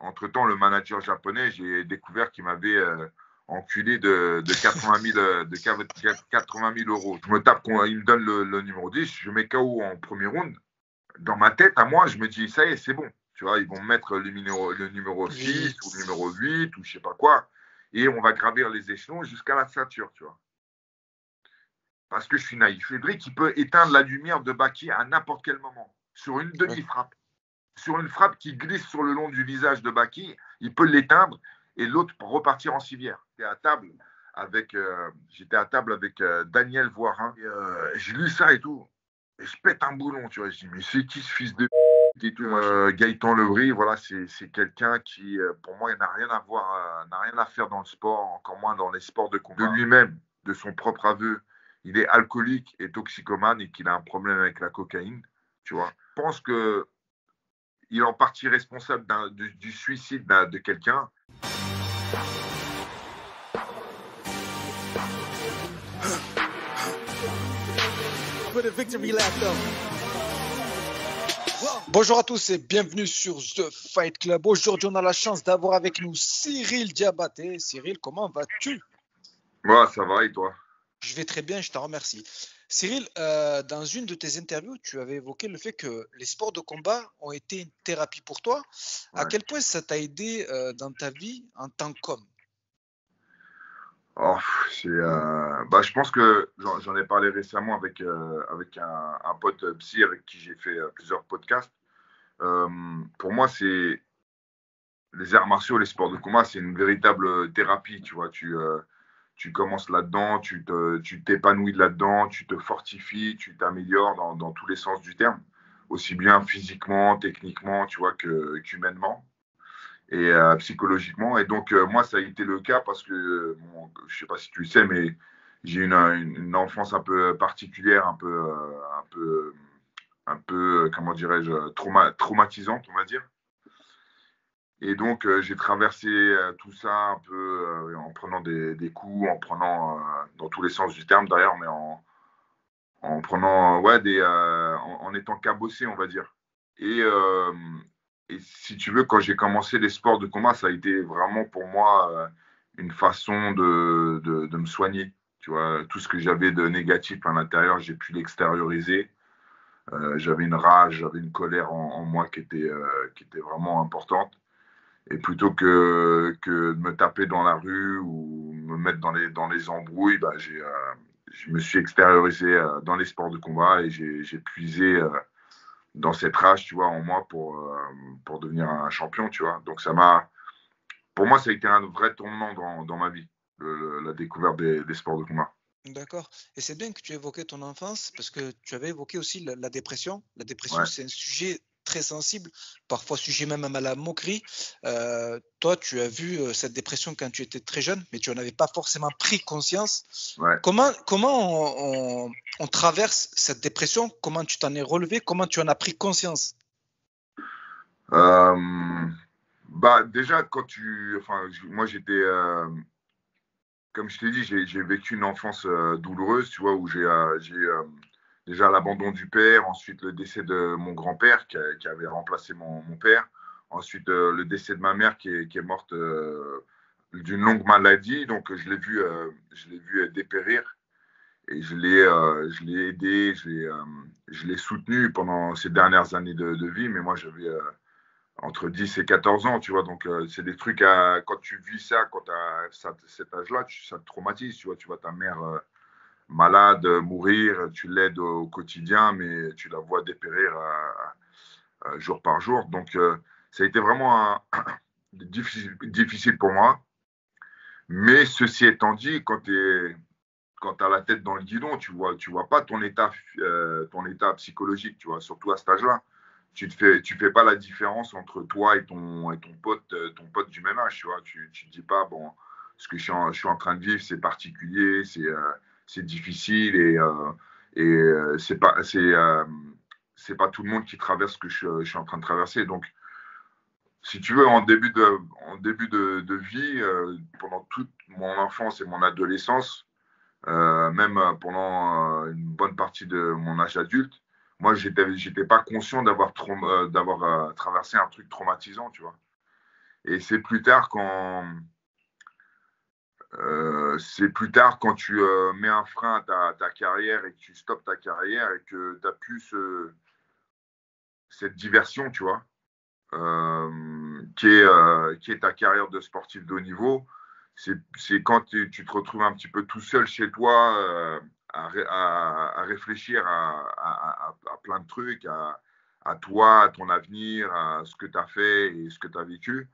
entre-temps, le manager japonais, j'ai découvert qu'il m'avait enculé de, de, 80 000, de 80 000 euros. Je me tape, il me donne le, numéro 10, je mets KO en premier round. Dans ma tête, à moi, je me dis, ça y est, c'est bon. Tu vois, ils vont mettre le numéro, le numéro 6 ou le numéro 8 ou je sais pas quoi. Et on va gravir les échelons jusqu'à la ceinture, tu vois. Parce que je suis naïf. Cédric, il peut éteindre la lumière de Baki à n'importe quel moment. Sur une demi-frappe. Sur une frappe qui glisse sur le long du visage de Baki, il peut l'éteindre et l'autre repartir en civière. J'étais à table avec, euh, j'étais à table avec euh, Daniel Voirin. Euh, j'ai lu ça et tout. Et je pète un boulon, tu vois. Je dis, mais c'est qui ce fils de et tout, Gaëtan Lebris, voilà, c'est quelqu'un qui, pour moi, n'a rien à voir, n'a rien à faire dans le sport, encore moins dans les sports de combat. De lui-même, de son propre aveu, il est alcoolique et toxicomane et qu'il a un problème avec la cocaïne, tu vois. Je pense que il est en partie responsable du, du, suicide de quelqu'un. Bonjour à tous et bienvenue sur The Fight Club. Aujourd'hui, on a la chance d'avoir avec nous Cyril Diabaté. Cyril, comment vas-tu? Moi, ça va et toi? Je vais très bien, je te remercie. Cyril, euh, dans une de tes interviews, tu avais évoqué le fait que les sports de combat ont été une thérapie pour toi. À quel point ça t'a aidé euh, dans ta vie en tant qu'homme? Oh, euh, bah, Je pense que j'en ai parlé récemment avec, avec un, un, pote psy avec qui j'ai fait plusieurs podcasts. pour moi, c'est les arts martiaux, les sports de combat, c'est une véritable thérapie. Tu vois, tu tu commences là-dedans, tu t'épanouis là-dedans, tu te fortifies, tu t'améliores dans, tous les sens du terme, aussi bien physiquement, techniquement, tu vois, qu'humainement et euh, psychologiquement. Et donc, euh, moi, ça a été le cas parce que, je sais pas si tu le sais, mais j'ai une, une, enfance un peu particulière, un peu, euh, un peu, un peu comment dirais-je, trauma, traumatisante, on va dire. Et donc, euh, j'ai traversé euh, tout ça un peu euh, en prenant des, coups, en prenant, dans tous les sens du terme d'ailleurs, mais en, en prenant, ouais, en, étant cabossé, on va dire. Et, si tu veux, quand j'ai commencé les sports de combat, ça a été vraiment pour moi une façon de, de, de, me soigner. Tu vois, tout ce que j'avais de négatif à l'intérieur, j'ai pu l'extérioriser. j'avais une rage, j'avais une colère en, en moi qui était, qui était vraiment importante. Et plutôt que, que de me taper dans la rue ou me mettre dans les, dans les embrouilles, bah, j'ai, euh, je me suis extériorisé euh, dans les sports de combat et j'ai, j'ai puisé euh, dans cette rage, tu vois, en moi pour, pour devenir un champion, tu vois. Donc ça m'a, pour moi, ça a été un vrai tournant dans, dans ma vie, la découverte des, des, sports de combat. D'accord. Et c'est bien que tu évoquais ton enfance parce que tu avais évoqué aussi la, dépression. La dépression, c'est un sujet très sensible, parfois sujet même à la moquerie. Euh, toi, tu as vu euh, cette dépression quand tu étais très jeune, mais tu n'en avais pas forcément pris conscience. Comment, comment on, traverse cette dépression? Comment tu t'en es relevé? Comment tu en as pris conscience? Euh, bah, Déjà, quand tu. Enfin, moi, j'étais. comme je t'ai dit, j'ai vécu une enfance douloureuse, tu vois, où j'ai déjà l'abandon du père, ensuite le décès de mon grand-père qui, avait remplacé mon, père, ensuite euh, le décès de ma mère qui est, morte euh, d'une longue maladie. Donc je l'ai vu, euh, je l'ai vu dépérir et je l'ai, je l'ai aidé, je l'ai, soutenu pendant ces dernières années de, vie. Mais moi j'avais entre 10 et 14 ans, tu vois. Donc c'est des trucs à, quand tu vis ça, quand tu as cet âge-là, ça te traumatise, tu vois. Tu vois ta mère malade, mourir, tu l'aides au quotidien, mais tu la vois dépérir euh, euh, jour par jour. Donc, euh, ça a été vraiment difficile, difficile, pour moi. Mais ceci étant dit, quand tu quand as la tête dans le guidon, tu vois, tu vois pas ton état, ton état psychologique, tu vois, surtout à cet âge-là. Tu ne fais, tu fais pas la différence entre toi et ton, et ton pote, ton pote du même âge, tu vois. Tu, tu dis pas, bon, ce que je suis en, je suis en train de vivre, c'est particulier, c'est, c'est difficile et, euh, et euh, c'est pas c'est euh, c'est pas tout le monde qui traverse ce que je, suis en train de traverser. Donc, si tu veux, en début de vie, pendant toute mon enfance et mon adolescence, même pendant une bonne partie de mon âge adulte, moi, j'étais, j'étais pas conscient d'avoir, d'avoir traversé un truc traumatisant, tu vois. Et c'est plus tard quand euh, c'est plus tard quand tu euh, mets un frein à ta, carrière et que tu stoppes ta carrière et que tu as plus cette diversion, tu vois, euh, qui, est, qui est ta carrière de sportif de haut niveau. C'est quand tu, te retrouves un petit peu tout seul chez toi à, réfléchir à, plein de trucs, à, toi, à ton avenir, à ce que tu as fait et ce que tu as vécu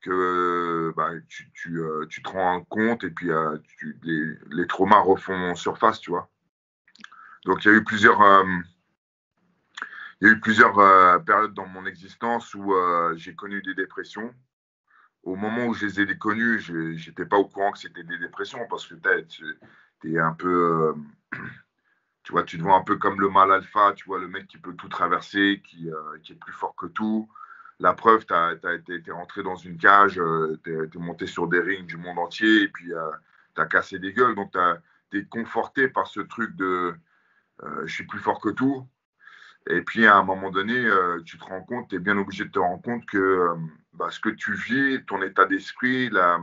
que bah, tu, tu, euh, tu, te rends compte et puis euh, les, les, traumas refont surface, tu vois. Donc il y a eu plusieurs, euh, y a eu plusieurs périodes dans mon existence où j'ai connu des dépressions. Au moment où je les ai connues, je n'étais pas au courant que c'était des dépressions parce que tu es un peu, tu vois, tu te vois un peu comme le mal alpha, tu vois, le mec qui peut tout traverser, qui, qui est plus fort que tout la preuve, tu été rentré dans une cage, euh, tu es, monté sur des rings du monde entier et puis euh, tu as cassé des gueules. Donc, tu es conforté par ce truc de euh, je suis plus fort que tout. Et puis, à un moment donné, tu te rends compte, tu es bien obligé de te rendre compte que bah, ce que tu vis, ton état d'esprit, la,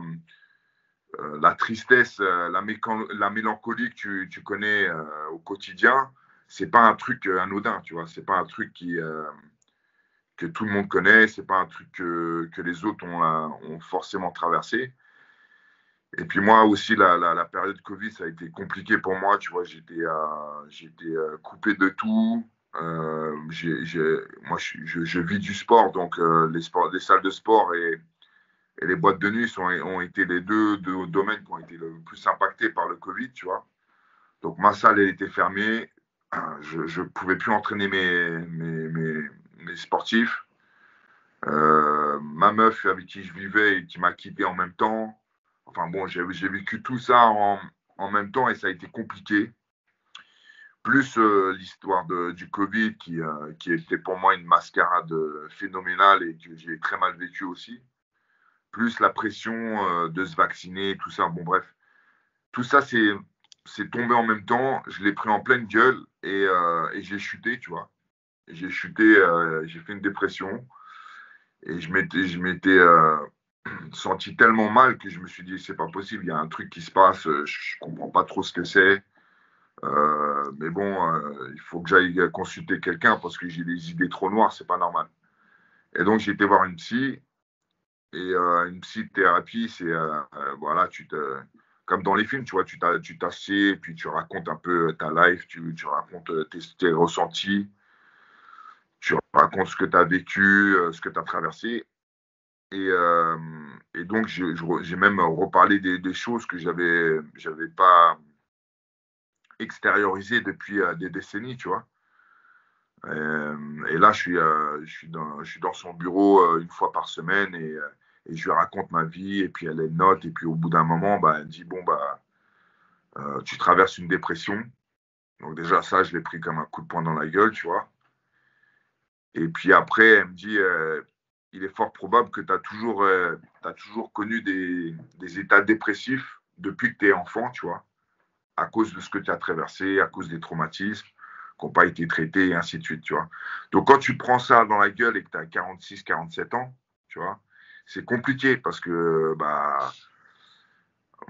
la tristesse, la, la, mélancolie que tu, tu connais au quotidien, c'est pas un truc anodin, tu vois. C'est pas un truc qui que tout le monde connaît, c'est pas un truc que, les autres ont, euh, ont, forcément traversé. Et puis moi aussi, la, période Covid, ça a été compliqué pour moi. Tu vois, j'étais euh, euh, coupé de tout. Moi, je, vis du sport, donc les, salles de sport et, les boîtes de nuit ont été les deux, domaines qui ont été le plus impactés par le Covid, tu vois. Donc ma salle, elle était fermée. Je ne pouvais plus entraîner mes, mes sportifs. Euh, ma meuf avec qui je vivais et qui m'a quitté en même temps. Enfin bon, j'ai vécu tout ça en, en, même temps et ça a été compliqué. Plus euh, l'histoire du Covid qui, euh, qui, était pour moi une mascarade phénoménale et que j'ai très mal vécu aussi. Plus la pression de se vacciner, tout ça. Bon, bref. Tout ça, c'est tombé en même temps. Je l'ai pris en pleine gueule et, et j'ai chuté, tu vois j'ai chuté, euh, j'ai fait une dépression et je m'étais, je m'étais euh, senti tellement mal que je me suis dit c'est pas possible, il y a un truc qui se passe, je comprends pas trop ce que c'est. Euh, mais bon, il faut que j'aille consulter quelqu'un parce que j'ai des idées trop noires, c'est pas normal. Et donc j'ai été voir une psy et une psy-thérapie, c'est voilà, tu te comme dans les films, tu vois, tu t'assieds, puis tu racontes un peu ta life, tu, tu racontes tes, tes ressentis, tu racontes ce que tu as vécu, euh, ce que tu as traversé. Et, euh, donc, j'ai même reparlé des, choses que j'avais n'avais pas extériorisées depuis euh, des décennies, tu vois. et là, je suis, dans, son bureau une fois par semaine et, je lui raconte ma vie et puis elle note. Et puis au bout d'un moment, bah, elle dit Bon, bah, tu traverses une dépression. Donc, déjà, ça, je l'ai pris comme un coup de poing dans la gueule, tu vois. Et puis après, elle me dit, euh, il est fort probable que tu as toujours, euh, toujours connu des, des, états dépressifs depuis que tu es enfant, tu vois, à cause de ce que tu as traversé, à cause des traumatismes qui n'ont pas été traités et ainsi de suite, tu vois. Donc quand tu prends ça dans la gueule et que tu as 46, 47 ans, tu vois, c'est compliqué parce que, bah,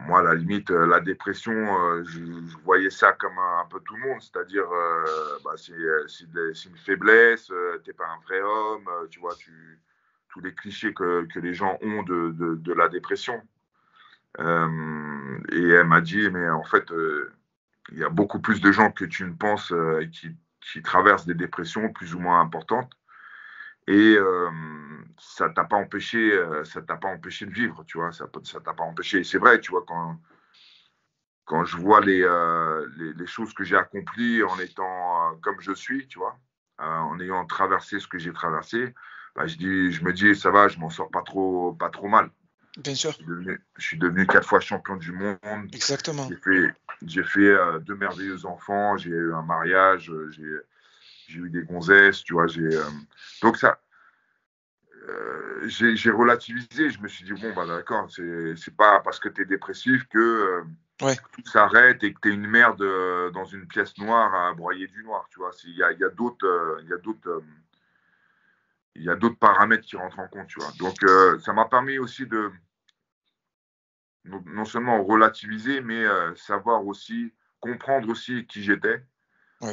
moi, à la limite, euh, la dépression, euh, je, voyais ça comme un, peu tout le monde, c'est-à-dire, euh, bah, c'est une faiblesse, tu n'es pas un vrai homme, tu vois, tous les clichés que, que les gens ont de, de, la dépression. et elle m'a dit, mais en fait, il y a beaucoup plus de gens que tu ne penses qui, qui traversent des dépressions plus ou moins importantes. Et ça t'a pas empêché, euh, ça t'a pas empêché de vivre, tu vois, ça, ça t'a pas empêché. C'est vrai, tu vois, quand, quand je vois les, euh, les, choses que j'ai accomplies en étant euh, comme je suis, tu vois, en ayant traversé ce que j'ai traversé, bah, je, dis, je me dis, ça va, je m'en sors pas trop, pas trop mal. Bien sûr. Je suis, devenu, quatre fois champion du monde. Exactement. J'ai fait, fait deux merveilleux enfants, j'ai eu un mariage, j'ai eu des gonzesses, tu vois. J'ai, donc ça, euh, j'ai relativisé. Je me suis dit, bon, bah, d'accord, c'est pas parce que tu es dépressif que euh, tout s'arrête et que tu es une merde euh, dans une pièce noire à broyer du noir. Tu vois, il y a, y a d'autres. il y a d'autres il y a d'autres paramètres qui rentrent en compte, tu vois. Donc, euh, ça m'a permis aussi de non seulement relativiser, mais euh, savoir aussi, comprendre aussi qui j'étais,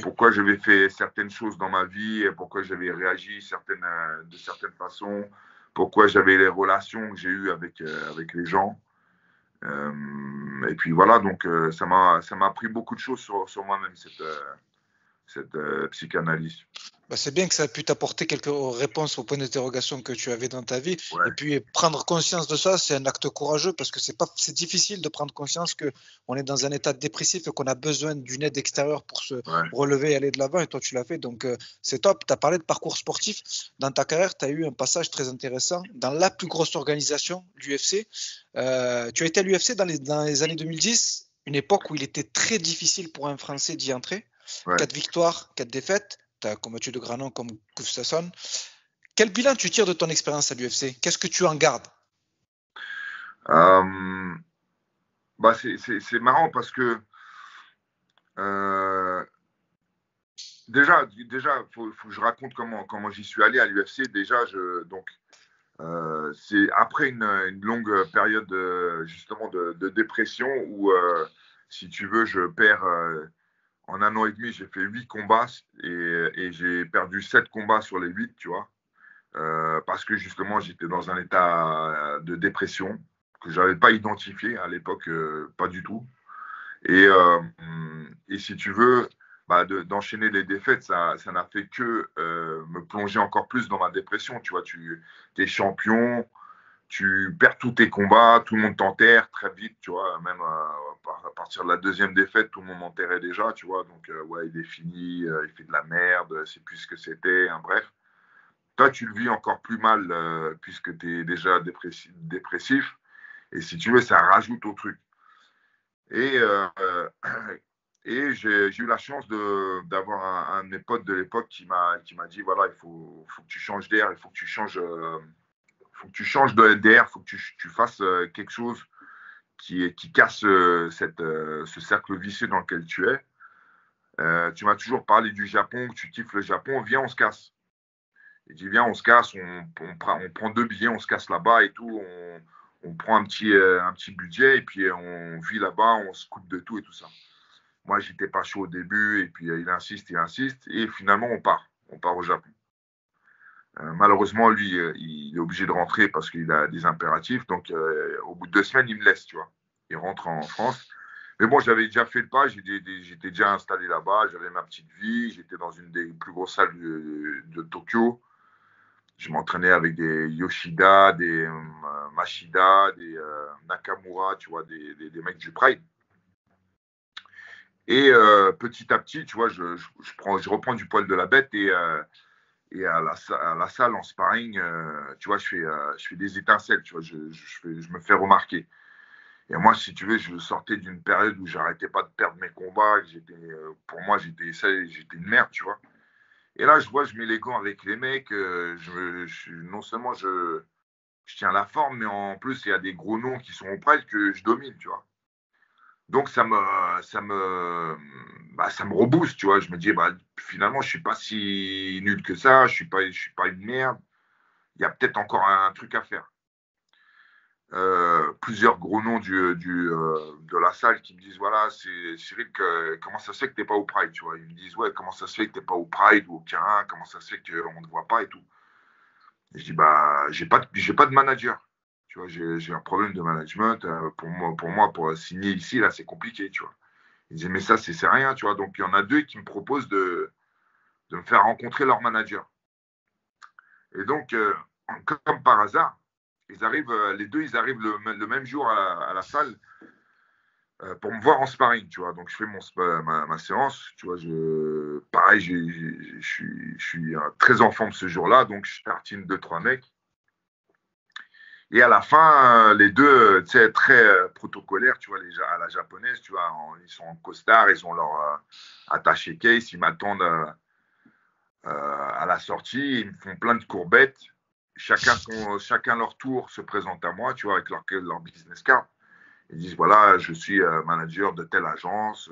pourquoi j'avais fait certaines choses dans ma vie, pourquoi j'avais réagi certaines, euh, de certaines façons, pourquoi j'avais les relations que j'ai eues avec, avec les gens. et puis voilà, donc ça m'a appris beaucoup de choses sur, sur moi-même, cette, cette psychanalyse. Bah, c'est bien que ça a pu t'apporter quelques réponses aux points d'interrogation que tu avais dans ta vie. Et puis prendre conscience de ça, c'est un acte courageux parce que c'est pas, c'est difficile de prendre conscience que on est dans un état dépressif et qu'on a besoin d'une aide extérieure pour se relever et aller de l'avant. Et toi, tu l'as fait. Donc euh, c'est top. Tu as parlé de parcours sportif. Dans ta carrière, tu as eu un passage très intéressant dans la plus grosse organisation, l'UFC. Euh, tu as été à l'UFC dans les, dans les années 2010, une époque où il était très difficile pour un Français d'y entrer. Quatre victoires, quatre défaites tu as combattu de grands noms comme Gustafsson. Quel bilan tu tires de ton expérience à l'UFC Qu'est-ce que tu en gardes? Euh, bah C'est marrant parce que euh, déjà, déjà, faut, faut que je raconte comment, comment j'y suis allé à l'UFC. Déjà, je, donc, euh, c'est après une, une, longue période justement de, de dépression où, si tu veux, je perds en un an et demi, j'ai fait huit combats et, j'ai perdu sept combats sur les huit, tu vois. Euh, parce que justement, j'étais dans un état de dépression que je n'avais pas identifié à l'époque, euh, pas du tout. Et, euh, et, si tu veux, bah, d'enchaîner les défaites, ça n'a fait que me plonger encore plus dans ma dépression. Tu vois, tu es champion, tu perds tous tes combats, tout le monde t'enterre très vite, tu vois, même à partir de la deuxième défaite, tout le monde m'enterrait déjà, tu vois, donc euh, ouais, il est fini, euh, il fait de la merde, c'est plus ce que c'était, hein, bref. Toi, tu le vis encore plus mal puisque tu es déjà dépressif, et si tu veux, ça rajoute au truc. Et, j'ai eu la chance d'avoir un, un, de l'époque qui m'a dit, voilà, il faut, que tu changes d'air, il faut que tu changes faut que tu changes d'air, il faut que tu, fasses euh, quelque chose qui, casse euh, euh, ce cercle vicieux dans lequel tu es. tu m'as toujours parlé du Japon, tu kiffes le Japon, viens, on se casse. Il dit, viens, on se casse, on, prend deux billets, on se casse là-bas et tout, on, on, prend un petit, un petit budget et puis on vit là-bas, on se coupe de tout et tout ça. Moi, j'étais pas chaud au début et puis il insiste, il insiste et finalement, on part. On part au Japon. Euh, malheureusement, lui, euh, il est obligé de rentrer parce qu'il a des impératifs. Donc, euh, au bout de deux semaines, il me laisse, tu vois. Il rentre en France. Mais bon, j'avais déjà fait le pas, j'étais déjà installé là-bas, j'avais ma petite vie, j'étais dans une des plus grosses salles de, Tokyo. Je m'entraînais avec des Yoshida, des Machida, des Nakamura, tu vois, des, mecs du Pride. Et petit à petit, tu vois, je, je reprends du poil de la bête et et à la, salle en sparring, euh, tu vois, je fais, euh, je fais des étincelles, tu vois, je, je, me fais remarquer. Et moi, si tu veux, je sortais d'une période où j'arrêtais pas de perdre mes combats. J'étais, euh, pour moi, j'étais, j'étais une merde, tu vois. Et là, je vois, je mets les gants avec les mecs. je, non seulement je, je tiens la forme, mais en plus, il y a des gros noms qui sont auprès que je domine, tu vois. Donc ça me, ça me, bah, ça me rebooste, tu vois. Je me dis, bah, finalement, je suis pas si nul que ça, je suis pas, je suis pas une merde. Il y a peut-être encore un, truc à faire. Euh, plusieurs gros noms du, du euh, de la salle qui me disent voilà c'est Cyril comment ça se fait que t'es pas au Pride tu vois ils me disent ouais comment ça se fait que t'es pas au Pride ou au K1 comment ça se fait qu'on ne voit pas et tout? Je dis bah j'ai pas j'ai pas de manager j'ai un problème de management. Euh, pour moi, pour moi, pour signer ici, là, c'est compliqué, tu vois. Mais ça, c'est rien, tu vois. Donc, il y en a deux qui me proposent de, de me faire rencontrer leur manager. Et donc, euh, comme par hasard, ils arrivent, euh, les deux, ils arrivent le, même jour à la, salle pour me voir en sparring, tu vois. Donc, je fais mon, ma, séance, tu vois. Je, pareil, je suis, je suis très en forme ce jour-là, donc je tartine deux, trois mecs. Et à la fin, les deux, tu sais, très euh, protocolaires, tu vois, les, à la japonaise, tu vois, ils sont en costard, ils ont leur euh, attaché case, ils m'attendent euh, à la sortie, ils me font plein de courbettes. Chacun, chacun leur tour se présente à moi, tu vois, avec leur, leur business card. Ils disent voilà, je suis manager de telle agence,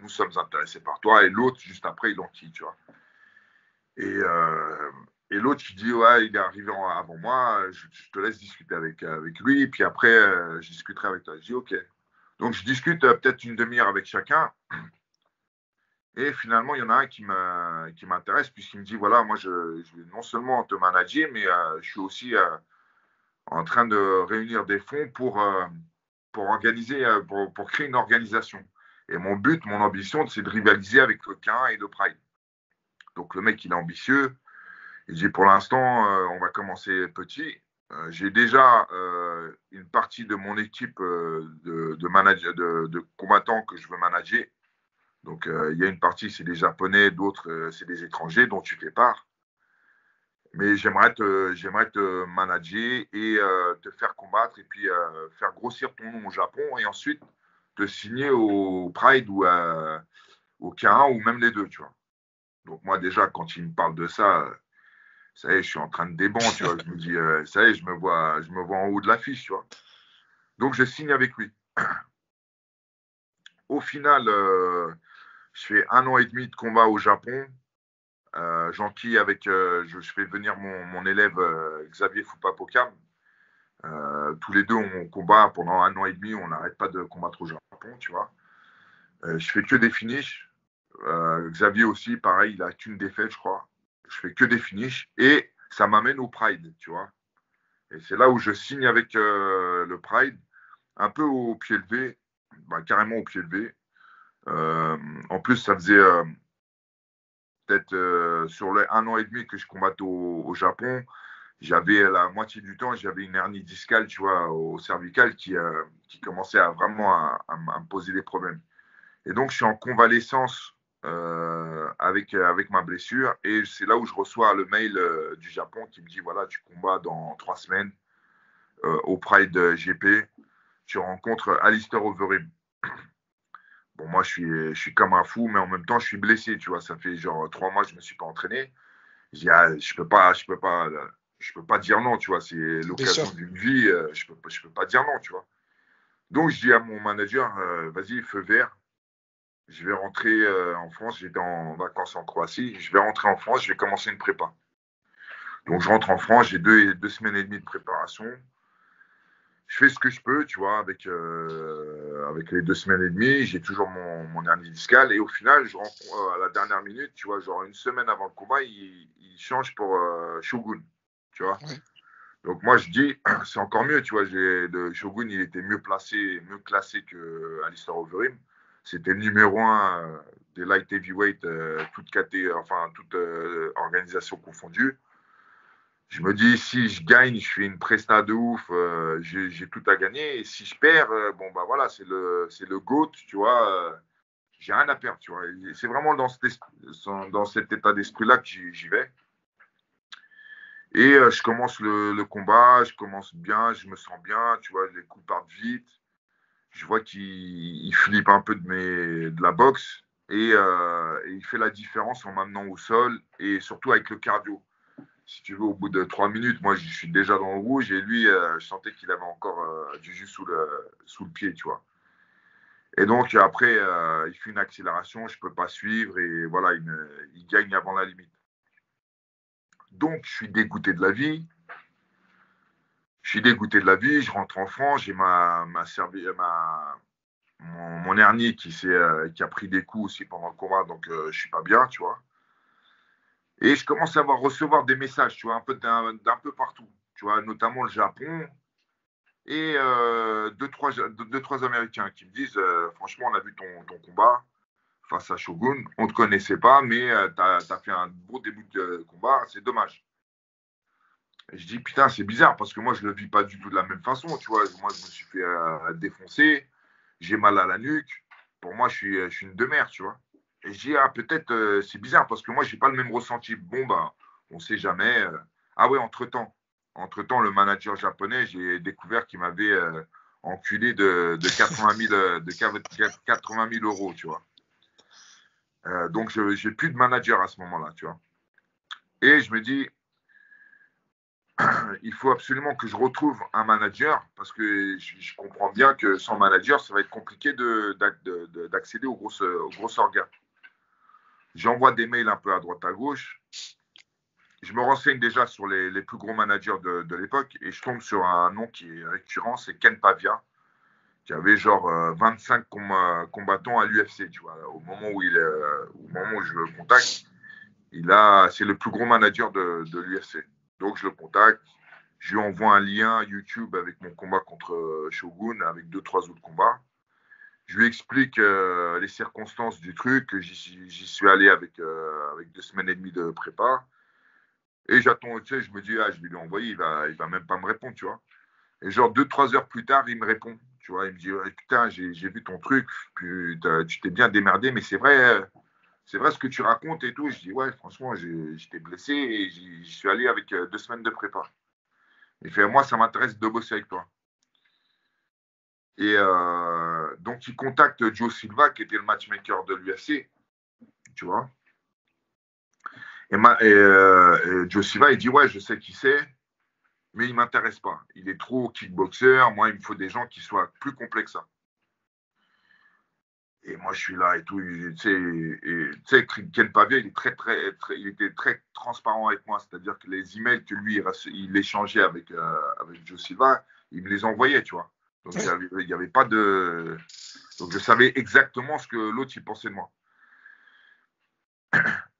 nous sommes intéressés par toi. Et l'autre, juste après, il en tu vois. Et et l'autre, qui dit, ouais, il est arrivé avant moi, je, te laisse discuter avec, avec lui, puis après, euh, je discuterai avec toi. Je dis, OK. Donc, je discute euh, peut-être une demi-heure avec chacun. Et finalement, il y en a un qui m'intéresse, puisqu'il me dit, voilà, moi, je, vais non seulement te manager, mais euh, je suis aussi en train de réunir des fonds pour, pour organiser, pour, pour, créer une organisation. Et mon but, mon ambition, c'est de rivaliser avec le Quin et le Pride. Donc, le mec, il est ambitieux, il dit pour l'instant, euh, on va commencer petit. Euh, j'ai déjà euh, une partie de mon équipe de, combattants que je veux manager. Donc, il y a une partie, c'est des Japonais, d'autres, c'est des étrangers dont tu fais part. Mais j'aimerais te, j'aimerais te manager et te faire combattre et puis faire grossir ton nom au Japon et ensuite te signer au Pride ou au K1 ou même les deux. Donc, moi, déjà, quand il me parle de ça, ça y est, je suis en train de déban, tu vois. Je me dis, euh, ça y est, je me vois, je me vois en haut de l'affiche, tu vois. Donc, je signe avec lui. Au final, euh, je fais un an et demi de combat au Japon. Euh, Gentil avec, je, fais venir mon, élève Xavier Fupapokam. tous les deux, on combat pendant un an et demi. On n'arrête pas de combattre au Japon, tu vois. je fais que des finishes. Xavier aussi, pareil, il a qu'une défaite, je crois je fais que des finishes et ça m'amène au Pride, tu vois. Et c'est là où je signe avec euh, le Pride, un peu au pied levé, bah, carrément au pied levé. Euh, en plus, ça faisait euh, peut-être sur un an et demi que je combattais au, Japon. J'avais la moitié du temps, j'avais une hernie discale, tu vois, au cervical qui, commençait à vraiment à me poser des problèmes. Et donc, je suis en convalescence euh, avec, avec ma blessure. Et c'est là où je reçois le mail euh, du Japon qui me dit voilà, tu combats dans trois semaines euh, au Pride GP. Tu rencontres Alistair Overeem. Bon, moi, je suis, je suis comme un fou, mais en même temps, je suis blessé. Tu vois, ça fait genre trois mois que je ne me suis pas entraîné. Je dis, ah, je peux pas, je peux pas, je peux pas dire non, tu vois. C'est l'occasion d'une vie. je peux, je peux pas dire non, tu vois. Donc, je dis à mon manager, vas-y, feu vert je vais rentrer euh, en France, j'étais en vacances en Croatie, je vais rentrer en France, je vais commencer une prépa. Donc je rentre en France, j'ai deux, deux semaines et demie de préparation. Je fais ce que je peux, tu vois, avec, euh, avec les deux semaines et demie, j'ai toujours mon, mon hernie discale. Et au final, je rentre euh, à la dernière minute, tu vois, genre une semaine avant le combat, il, change pour Shogun, tu vois. Donc moi, je dis, c'est encore mieux, tu vois, le Shogun, il était mieux placé, mieux classé que Alistair Overeem. C'était le numéro un euh, des light heavyweight, euh, toute, enfin, toute euh, organisation confondue. Je me dis, si je gagne, je fais une presta de ouf, j'ai tout à gagner. Et si je perds, bon, bah voilà, c'est le, le GOAT, tu vois. j'ai rien à perdre, tu vois. C'est vraiment dans cet, état d'esprit-là que j'y vais. Et je commence le, le, combat, je commence bien, je me sens bien, tu vois, les coups partent vite je vois qu'il flippe un peu de, la boxe euh, et, il fait la différence en m'amenant au sol et surtout avec le cardio. Si tu veux, au bout de trois minutes, moi je suis déjà dans le rouge et lui, euh, je sentais qu'il avait encore euh, du jus sous le, pied, tu vois. Et donc après, il fait une accélération, je ne peux pas suivre et voilà, il, il gagne avant la limite. Donc je suis dégoûté de la vie je suis dégoûté de la vie, je rentre en France, j'ai ma, ma, ma mon, hernie qui, euh, qui a pris des coups aussi pendant le combat, donc je euh, je suis pas bien, tu vois. Et je commence à avoir, recevoir des messages, tu vois, un peu d'un peu partout, tu vois, notamment le Japon et euh, deux, trois, deux, trois Américains qui me disent, franchement, on a vu ton, ton, combat face à Shogun, on ne te connaissait pas, mais tu as, fait un beau début de combat, c'est dommage je dis, putain, c'est bizarre parce que moi, je le vis pas du tout de la même façon. Tu vois, moi, je me suis fait euh, défoncer, j'ai mal à la nuque. Pour moi, je suis, suis une demeure, tu vois. Et je dis, ah, peut-être euh, c'est bizarre parce que moi, je n'ai pas le même ressenti. Bon, bah, on sait jamais. Euh. Ah ouais, entre-temps, entre-temps, le manager japonais, j'ai découvert qu'il m'avait enculé de, de, 80 000, de 80 000 euros, tu vois. donc, je n'ai plus de manager à ce moment-là, tu vois. Et je me dis, il faut absolument que je retrouve un manager parce que je, comprends bien que sans manager, ça va être compliqué d'accéder aux grosses, aux grosses organes. J'envoie des mails un peu à droite à gauche je me renseigne déjà sur les, plus gros managers de, l'époque et je tombe sur un nom qui est récurrent, c'est Ken Pavia, qui avait genre 25 euh, combattants à l'UFC, au moment où je le contacte. C'est le plus gros manager de l'UFC. Donc je le contacte, je lui envoie un lien YouTube avec mon combat contre Shogun, avec deux, trois autres combats. Je lui explique euh, les circonstances du truc. J'y suis allé avec, euh, avec deux semaines et demie de prépa. Et j'attends, tu sais, je me dis, ah, je vais lui envoyer, il va, il va même pas me répondre, tu vois. Et genre deux, trois heures plus tard, il me répond, tu vois. Il me dit, putain, j'ai vu ton truc, puis tu t'es bien démerdé, mais c'est vrai, c'est vrai ce que tu racontes et tout. Je dis, ouais, franchement, j'étais blessé et j'y suis allé avec euh, deux semaines de prépa. Il fait, moi, ça m'intéresse de bosser avec toi. Et euh, donc, il contacte Joe Silva, qui était le matchmaker de l'UFC, tu vois. Et, euh, et, Joe Silva, il dit, ouais, je sais qui c'est, mais il ne m'intéresse pas. Il est trop kickboxer. Moi, il me faut des gens qui soient plus complexes que ça. Et moi, je suis là et tout. Tu sais, Ken Pavé, il, très, très, il était très transparent avec moi. C'est-à-dire que les emails que lui, il échangeait avec, euh, avec Joe Silva, il me les envoyait, tu vois. Donc, il n'y avait, pas de. Donc, je savais exactement ce que l'autre, il pensait de moi.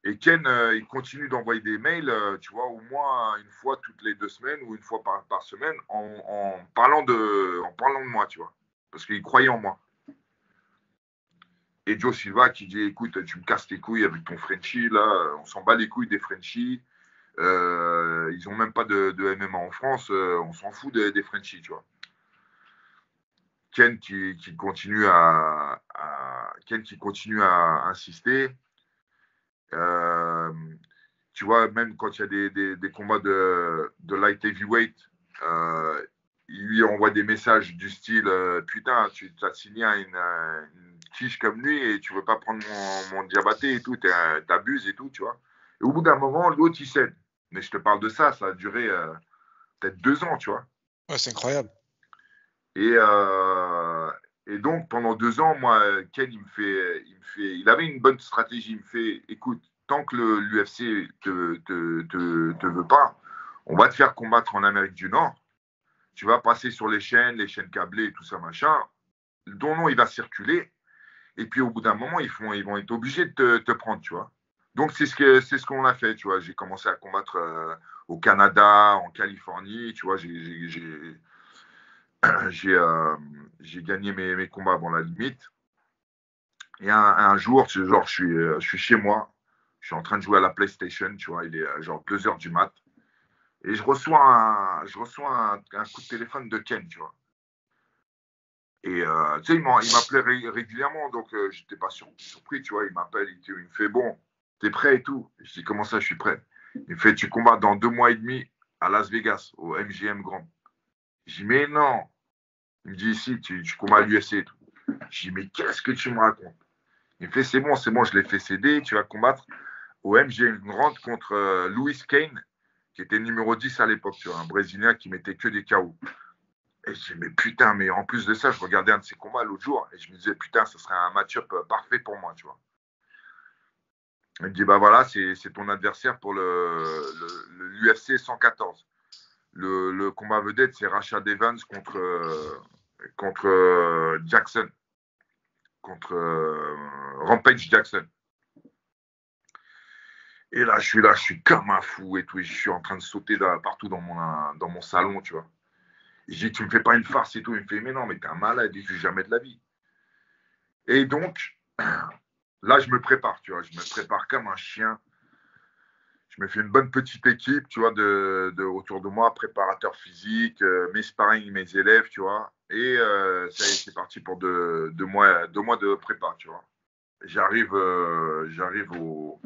Et Ken, euh, il continue d'envoyer des mails, euh, tu vois, au moins une fois toutes les deux semaines ou une fois par, par semaine en, en, parlant de, en parlant de moi, tu vois. Parce qu'il croyait en moi et Joe Silva qui dit écoute, tu me casses les couilles avec ton Frenchie, là, on s'en bat les couilles des Frenchies. Euh, ils n'ont même pas de, MMA en France, euh, on s'en fout des, Frenchies, tu vois. Ken qui, continue à, Ken qui continue à insister. Euh, tu vois, même quand il y a des, combats de, light heavyweight, il lui envoie des messages du style Putain, tu as signé une, une quiche comme lui et tu veux pas prendre mon, mon diabaté et tout, t'abuses et tout, tu vois. Et au bout d'un moment, l'autre, il cède. Mais je te parle de ça, ça a duré euh, peut-être deux ans, tu vois. Ouais, c'est incroyable. Et, euh, et donc, pendant deux ans, moi, Ken, il me fait, il me fait, il avait une bonne stratégie. Il me fait, écoute, tant que l'UFC te, te, te, te, veut pas, on va te faire combattre en Amérique du Nord. Tu vas passer sur les chaînes, les chaînes câblées tout ça, machin. Ton nom, il va circuler. Et puis au bout d'un moment, ils, vont être obligés de te, prendre, tu vois. Donc c'est ce qu'on a fait, tu vois. J'ai commencé à combattre euh, au Canada, en Californie, tu vois. J'ai euh, gagné mes, combats avant la limite. Et un, jour, genre, je suis, euh, je suis chez moi, je suis en train de jouer à la PlayStation, tu vois. Il est genre 2 heures du mat. Et je reçois un, je reçois un, un coup de téléphone de Ken, tu vois. Et euh, tu sais, il m'appelait régulièrement, donc euh, j'étais pas surpris, tu vois. Il m'appelle, il, me fait Bon, t'es prêt et tout? Je dis Comment ça, je suis prêt? Il me fait Tu combats dans deux mois et demi à Las Vegas, au MGM Grand. Je dis Mais non Il me dit Ici, tu, combats à l'USC et tout. Je dis Mais qu'est-ce que tu me racontes? Il me fait C'est bon, c'est bon, je l'ai fait céder, tu vas combattre au MGM Grand contre euh, Louis Kane, qui était numéro 10 à l'époque, tu vois, un Brésilien qui mettait que des KO. Et je dis, mais putain, mais en plus de ça, je regardais un de ses combats l'autre jour et je me disais, putain, ce serait un match-up euh, parfait pour moi, tu vois. Il me dit, bah voilà, c'est ton adversaire pour le, l'UFC 114. Le, combat vedette, c'est Rashad Evans contre, euh, euh, Jackson, contre Rampage Jackson. Et là, je suis là, je suis comme un fou et tout. je suis en train de sauter partout dans mon salon, tu vois. Je dis, tu me fais pas une farce et tout. Il me fait, mais non, mais t'es un malade, je jamais de la vie. Et donc, là, je me prépare, tu vois, je me prépare comme un chien. Je me fais une bonne petite équipe, tu vois, de, autour de moi, préparateur physique, euh, mes sparring, mes élèves, tu vois. Et euh, ça c'est parti pour deux, mois, deux mois de prépa, tu vois. J'arrive, euh, j'arrive au,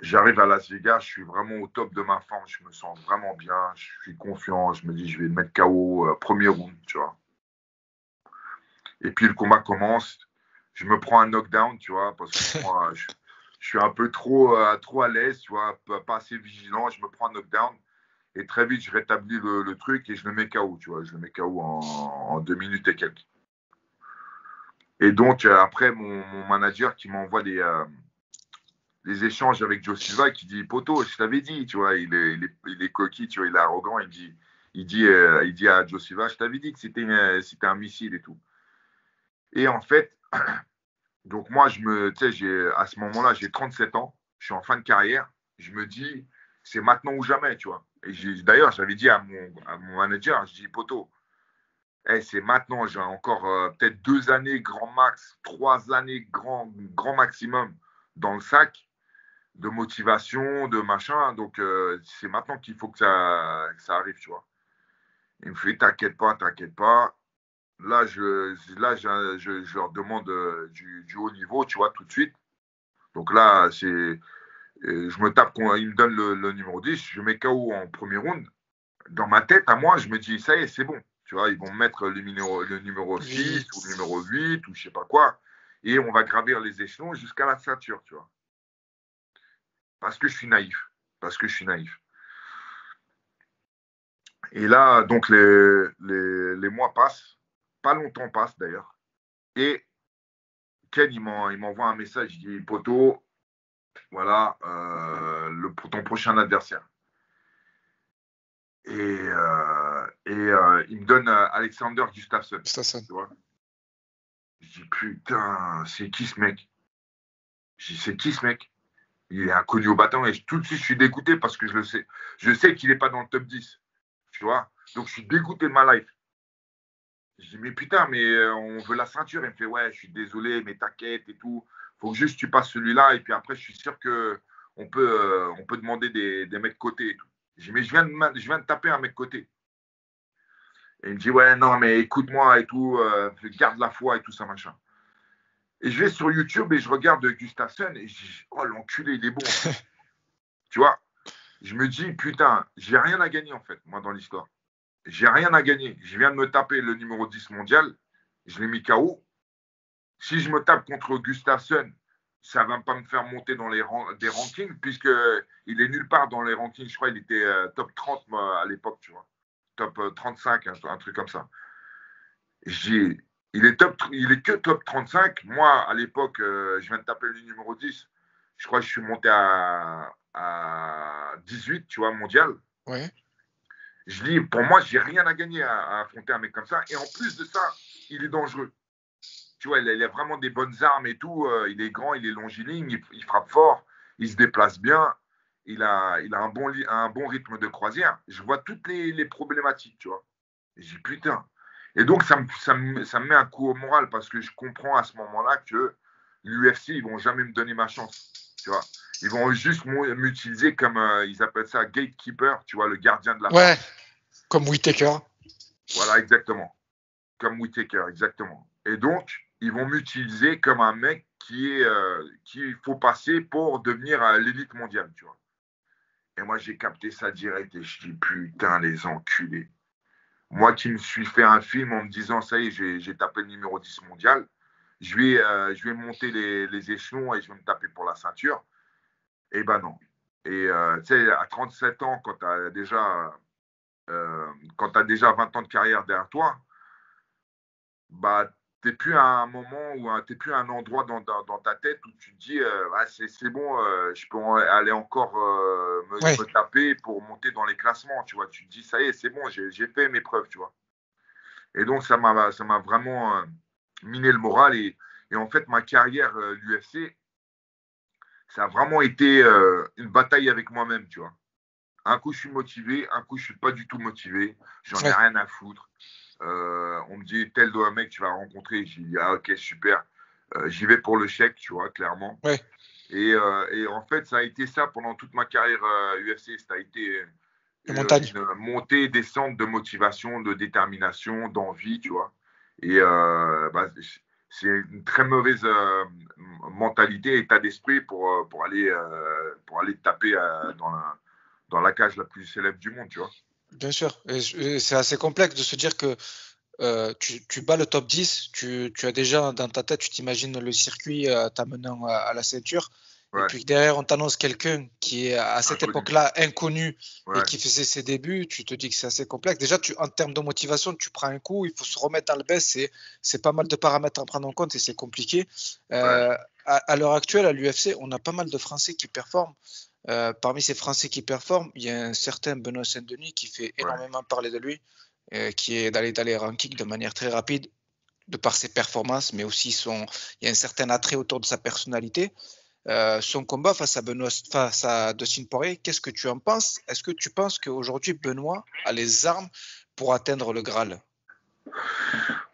J'arrive à Las Vegas, je suis vraiment au top de ma forme, je me sens vraiment bien, je suis confiant, je me dis je vais mettre KO euh, premier round, tu vois. Et puis le combat commence, je me prends un knockdown, tu vois, parce que moi, je, suis un peu trop, euh, trop à l'aise, tu vois, pas assez vigilant, je me prends un knockdown. Et très vite, je rétablis le, truc et je le mets KO, tu vois, je le mets KO en, deux minutes et quelques. Et donc, euh, après, mon, manager qui m'envoie des les échanges avec Joe qui dit Poto, je t'avais dit, tu vois, il est, il est, il est coquille, tu vois, il est arrogant, il dit, il dit, euh, il dit à Joe je t'avais dit que c'était un missile et tout. Et en fait, donc moi, je me, tu sais, à ce moment-là, j'ai 37 ans, je suis en fin de carrière, je me dis, c'est maintenant ou jamais, tu vois. Et d'ailleurs, j'avais dit à mon, à mon manager, je dis, Poto, eh, c'est maintenant, j'ai encore euh, peut-être deux années grand max, trois années grand, grand maximum dans le sac de motivation, de machin. Donc, euh, c'est maintenant qu'il faut que ça, ça, arrive, tu vois. Il me fait, t'inquiète pas, t'inquiète pas. Là, je, là, je, je, leur demande euh, du, du, haut niveau, tu vois, tout de suite. Donc là, c'est, je me tape, il me donne le, numéro 10, je mets KO en premier round. Dans ma tête, à moi, je me dis, ça y est, c'est bon. Tu vois, ils vont mettre le numéro, le numéro 6 ou le numéro 8 ou je sais pas quoi. Et on va gravir les échelons jusqu'à la ceinture, tu vois. Parce que je suis naïf. Parce que je suis naïf. Et là, donc, les, les, mois passent. Pas longtemps passent, d'ailleurs. Et Ken, il m'envoie un message. Il dit, Poto, voilà, euh, le, ton prochain adversaire. Et, euh, et euh, il me donne Alexander Gustafsson. Gustafsson. Tu vois? Je dis, putain, c'est qui ce mec? Je dis, c'est qui ce mec? Il est inconnu au bâton et tout de suite je suis dégoûté parce que je le sais. Je sais qu'il n'est pas dans le top 10. Tu vois Donc je suis dégoûté de ma life. Je dis mais putain, mais euh, on veut la ceinture. Il me fait ouais, je suis désolé, mais t'inquiète et tout. Faut que juste tu passes celui-là et puis après je suis sûr que on peut, euh, peut demander des, des mecs côté et tout. Je dis mais je viens de, je viens de taper un mec côté. Et il me dit ouais non mais écoute-moi et tout, euh, garde la foi et tout ça machin. Et je vais sur YouTube et je regarde Gustafsson et je dis, oh l'enculé, il est bon. tu vois, je me dis, putain, j'ai rien à gagner en fait, moi, dans l'histoire. J'ai rien à gagner. Je viens de me taper le numéro 10 mondial, je l'ai mis KO. Si je me tape contre Gustafsson, ça ne va pas me faire monter dans les des rankings, puisqu'il est nulle part dans les rankings. Je crois qu'il était euh, top 30 à l'époque, tu vois. Top 35, euh, un, un, truc comme ça. J'ai il est, top, il est que top 35. Moi, à l'époque, euh, je viens de taper le numéro 10. Je crois que je suis monté à, 18, tu vois, mondial. Ouais. Je dis, pour moi, j'ai rien à gagner à, affronter un mec comme ça. Et en plus de ça, il est dangereux. Tu vois, il a, vraiment des bonnes armes et tout. Euh, il est grand, il est longiligne, il, frappe fort, il se déplace bien. Il a, il a un, bon, un bon rythme de croisière. Je vois toutes les, les problématiques, tu vois. Et je dis, putain, et donc, ça me, ça, me, ça me, met un coup au moral parce que je comprends à ce moment-là que l'UFC, ils vont jamais me donner ma chance. Tu vois ils vont juste m'utiliser comme, euh, ils appellent ça gatekeeper, tu vois, le gardien de la Ouais, comme Whitaker. Voilà, exactement. Comme Whitaker, exactement. Et donc, ils vont m'utiliser comme un mec qui est, euh, qu'il faut passer pour devenir euh, l'élite mondiale, tu vois. Et moi, j'ai capté ça direct et je dis, putain, les enculés. Moi qui me suis fait un film en me disant, ça y est, j'ai tapé le numéro 10 mondial, je vais, euh, je vais monter les, les, échelons et je vais me taper pour la ceinture. Eh ben non. Et euh, tu sais, à 37 ans, quand tu as déjà euh, quand tu as déjà 20 ans de carrière derrière toi, bah, tu n'es plus à un moment ou tu n'es plus à un endroit dans, dans, ta tête où tu te dis euh, ah, c'est bon, euh, je peux aller encore euh, me, taper pour monter dans les classements. Tu vois, tu te dis ça y est, c'est bon, j'ai fait mes preuves, tu vois. Et donc, ça m'a vraiment miné le moral. Et, et, en fait, ma carrière, l'UFC, ça a vraiment été une bataille avec moi-même, tu vois. Un coup, je suis motivé, un coup, je suis pas du tout motivé. J'en ai rien à foutre. Euh, on me dit tel doigt mec tu vas rencontrer. J'ai dit ah ok super. Euh, j'y vais pour le chèque, tu vois, clairement. Et, euh, et, en fait, ça a été ça pendant toute ma carrière UFC. Ça a été une montée, descente de motivation, de détermination, d'envie, tu vois. Et bah, c'est une très mauvaise mentalité, état d'esprit pour, pour, aller, pour aller taper dans, la, dans la cage la plus célèbre du monde, tu vois. Bien sûr. C'est assez complexe de se dire que euh, tu, tu, bats le top 10, tu, tu, as déjà dans ta tête, tu t'imagines le circuit euh, t'amenant à, la ceinture, Et puis derrière, on t'annonce quelqu'un qui est à cette époque-là inconnu et qui faisait ses débuts, tu te dis que c'est assez complexe. Déjà, tu, en termes de motivation, tu prends un coup, il faut se remettre dans le baisse. C'est pas mal de paramètres à prendre en compte et c'est compliqué. Euh, à, l'heure actuelle, à l'UFC, on a pas mal de Français qui performent. Euh, parmi ces Français qui performent, il y a un certain Benoît Saint-Denis qui fait énormément parler de lui, euh, qui est d'aller dans les rankings de manière très rapide de par ses performances, mais aussi son, il y a un certain attrait autour de sa personnalité. Euh, son combat face à Benoît, face à Dustin Poirier, qu'est-ce que tu en penses? Est-ce que tu penses qu'aujourd'hui Benoît a les armes pour atteindre le Graal?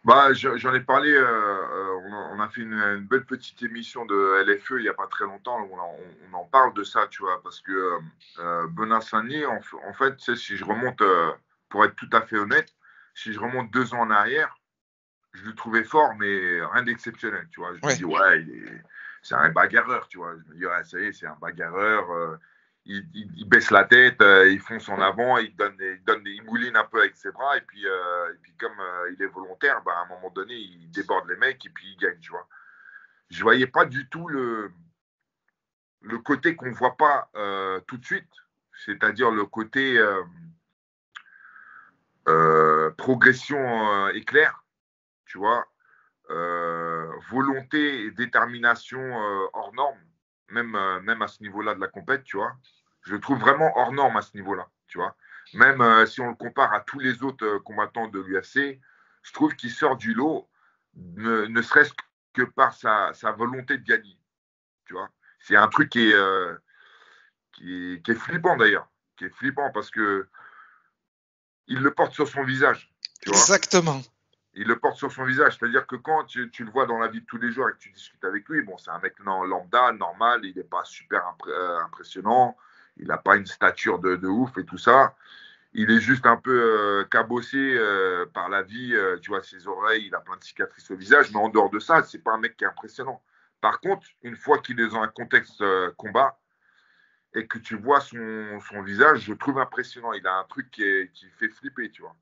Bah, j'en ai parlé. Euh, euh, on, a, fait une, belle petite émission de LFE il n'y a pas très longtemps. Où on, en parle de ça, tu vois, parce que Benoît Saint-Denis, en, en, fait, si je remonte, pour être tout à fait honnête, si je remonte deux ans en arrière, je le trouvais fort, mais rien d'exceptionnel, tu vois. Je me dis, ouais, c'est un bagarreur, tu vois. Je me dis, ouais, ça y est, c'est un bagarreur. Euh, il, baisse la tête, euh, il fonce en avant, il donne, il mouline un peu avec ses bras, et puis, euh, et puis comme il est volontaire, bah, à un moment donné, il déborde les mecs et puis il gagne, tu vois. Je voyais pas du tout le, le côté qu'on voit pas tout de suite, c'est-à-dire le côté progression éclair tu vois, euh, volonté et détermination euh, hors norme, même, euh, même à ce niveau-là de la compète, tu vois. Je le trouve vraiment hors norme à ce niveau-là, tu vois. Même si on le compare à tous les autres combattants de l'UFC, je trouve qu'il sort du lot, ne, serait-ce que par sa, volonté de gagner, tu vois. C'est un truc qui est, qui est, flippant d'ailleurs, qui est flippant parce que il le porte sur son visage. Exactement il le porte sur son visage. C'est-à-dire que quand tu, le vois dans la vie de tous les jours et que tu discutes avec lui, bon, c'est un mec lambda, normal, il n'est pas super euh, impressionnant, il n'a pas une stature de, ouf et tout ça. Il est juste un peu euh, cabossé euh, par la vie, tu vois, ses oreilles, il a plein de cicatrices au visage, mais en dehors de ça, c'est pas un mec qui est impressionnant. Par contre, une fois qu'il est dans un contexte combat et que tu vois son, visage, je trouve impressionnant. Il a un truc qui fait flipper, tu vois.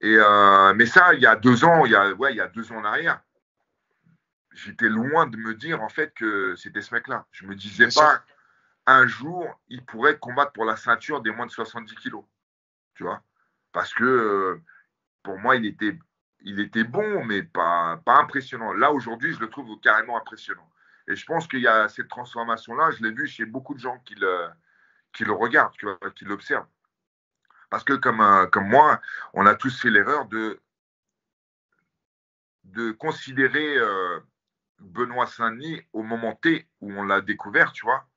Et, euh, mais ça, il y a deux ans, il y a, ouais, il y a deux ans en arrière, j'étais loin de me dire en fait que c'était ce mec-là. Je me disais pas un jour il pourrait combattre pour la ceinture des moins de 70 kilos, tu vois, parce que euh, pour moi il était, il était bon mais pas, pas impressionnant. Là aujourd'hui, je le trouve carrément impressionnant. Et je pense qu'il y a cette transformation-là, je l'ai vu chez beaucoup de gens qui le, qui le regardent, qui l'observent. Parce que comme, euh, comme moi, on a tous fait l'erreur de, de considérer euh, Benoît Saint-Denis au moment T où on l'a découvert, tu vois,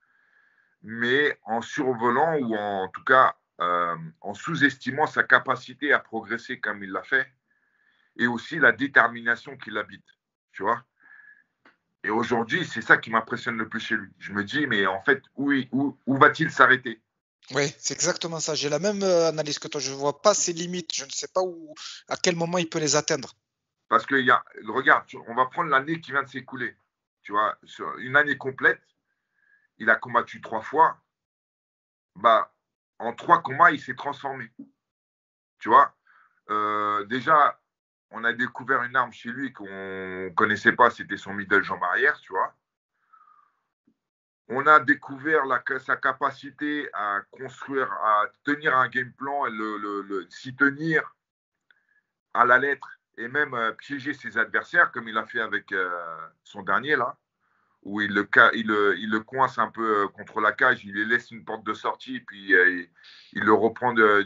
mais en survolant ou en, tout cas euh, en sous-estimant sa capacité à progresser comme il l'a fait et aussi la détermination qu'il habite, tu vois. Et aujourd'hui, c'est ça qui m'impressionne le plus chez lui. Je me dis, mais en fait, où va-t-il s'arrêter? Oui, c'est exactement ça. J'ai la même euh, analyse que toi. Je ne vois pas ses limites. Je ne sais pas où, à quel moment il peut les atteindre. Parce que, y regarde, on va prendre l'année qui vient de s'écouler. Tu vois, une année complète, il a combattu trois fois. Bah, en trois combats, il s'est transformé. Tu vois, euh, déjà, on a découvert une arme chez lui qu'on ne connaissait pas, c'était son middle jambe arrière, tu vois on a découvert sa capacité à construire, à tenir un game plan, le, s'y tenir à la lettre et même euh, piéger ses adversaires, comme il a fait avec euh, son dernier là, où il le, coince un peu euh, contre la cage, il lui laisse une porte de sortie, puis il, le reprend d'un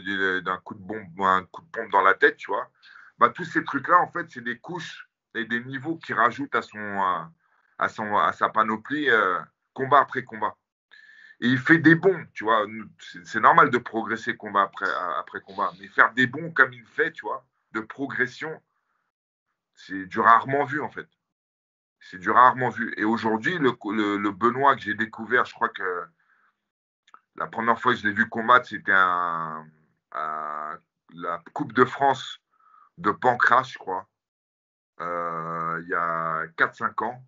coup de coup de pompe dans la tête, tu vois. Bah, tous ces trucs-là, en fait, c'est des couches et des niveaux qui rajoutent à, son, à, son, à sa panoplie combat après combat. Et il fait des bons, tu vois. C'est normal de progresser combat après, après combat. Mais faire des bons comme il fait, tu vois, de progression, c'est du rarement vu, en fait. C'est du rarement vu. Et aujourd'hui, le, le, Benoît que j'ai découvert, je crois que la première fois que je l'ai vu combattre, c'était un, la Coupe de France de Pancras, je crois, euh, il y a 4-5 ans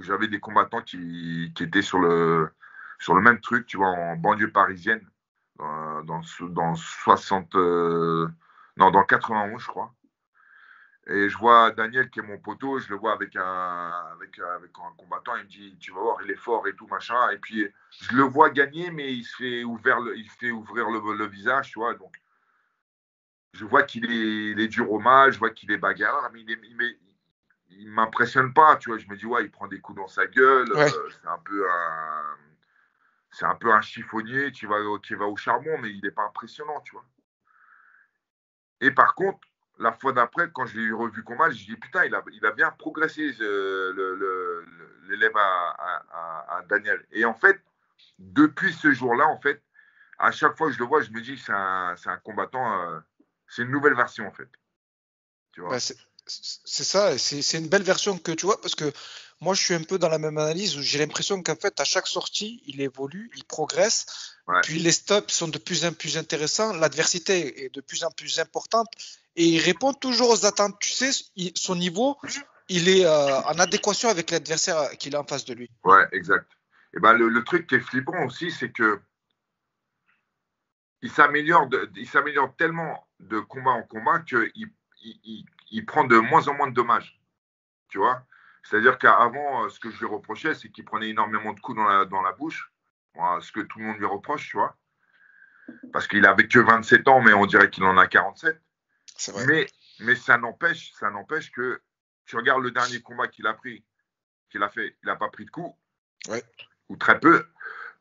j'avais des combattants qui, étaient sur le, sur le même truc, tu vois, en banlieue parisienne, dans, dans, 60, euh, non, dans 91, je crois. Et je vois Daniel qui est mon poteau, je le vois avec un, avec, avec un combattant, il me dit, tu vas voir, il est fort et tout, machin. Et puis, je le vois gagner, mais il se fait ouvrir le, il fait ouvrir le, visage, tu vois. Donc, je vois qu'il est, est, dur au mal, je vois qu'il est bagarre, mais il ne m'impressionne pas, tu vois. Je me dis, ouais, il prend des coups dans sa gueule, euh, c'est un peu un c'est un peu un chiffonnier qui va, qui va au charbon, mais il n'est pas impressionnant, tu vois. Et par contre, la fois d'après, quand je l'ai revu combat, je dis putain, il a, il a bien progressé l'élève à, Daniel. Et en fait, depuis ce jour-là, en fait, à chaque fois que je le vois, je me dis c'est un, un, combattant, euh, c'est une nouvelle version en fait. Tu vois. Bah, c'est ça, c'est une belle version que tu vois, parce que moi je suis un peu dans la même analyse où j'ai l'impression qu'en fait à chaque sortie il évolue, il progresse, puis les stops sont de plus en plus intéressants, l'adversité est de plus en plus importante et il répond toujours aux attentes. Tu sais, son niveau, il est euh, en adéquation avec l'adversaire qu'il a en face de lui. Ouais, exact. Et ben le, truc qui est flippant aussi, c'est que il s'améliore, il s'améliore tellement de combat en combat qu'il il, il prend de moins en moins de dommages. Tu vois? C'est-à-dire qu'avant, euh, ce que je lui reprochais, c'est qu'il prenait énormément de coups dans la, dans la bouche. ce que tout le monde lui reproche, tu vois. Parce qu'il avait que 27 ans, mais on dirait qu'il en a 47. Vrai. Mais, mais ça n'empêche, ça n'empêche que tu regardes le dernier combat qu'il a pris, qu'il a fait, il n'a pas pris de coups. Ou très peu.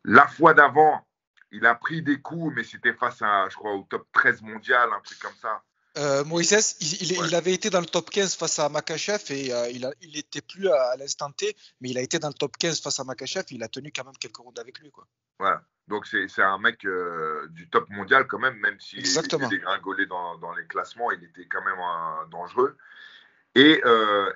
La fois d'avant, il a pris des coups, mais c'était face à, je crois, au top 13 mondial, un truc comme ça. Euh, Moïse, il, avait été dans le top 15 face à Makachev et euh, il n'était plus à, l'instant T, mais il a été dans le top 15 face à Makachev et il a tenu quand même quelques rounds avec lui. Quoi. Voilà. Donc c'est un mec euh, du top mondial quand même, même s'il était dégringolé dans, dans, les classements, il était quand même dangereux. Et,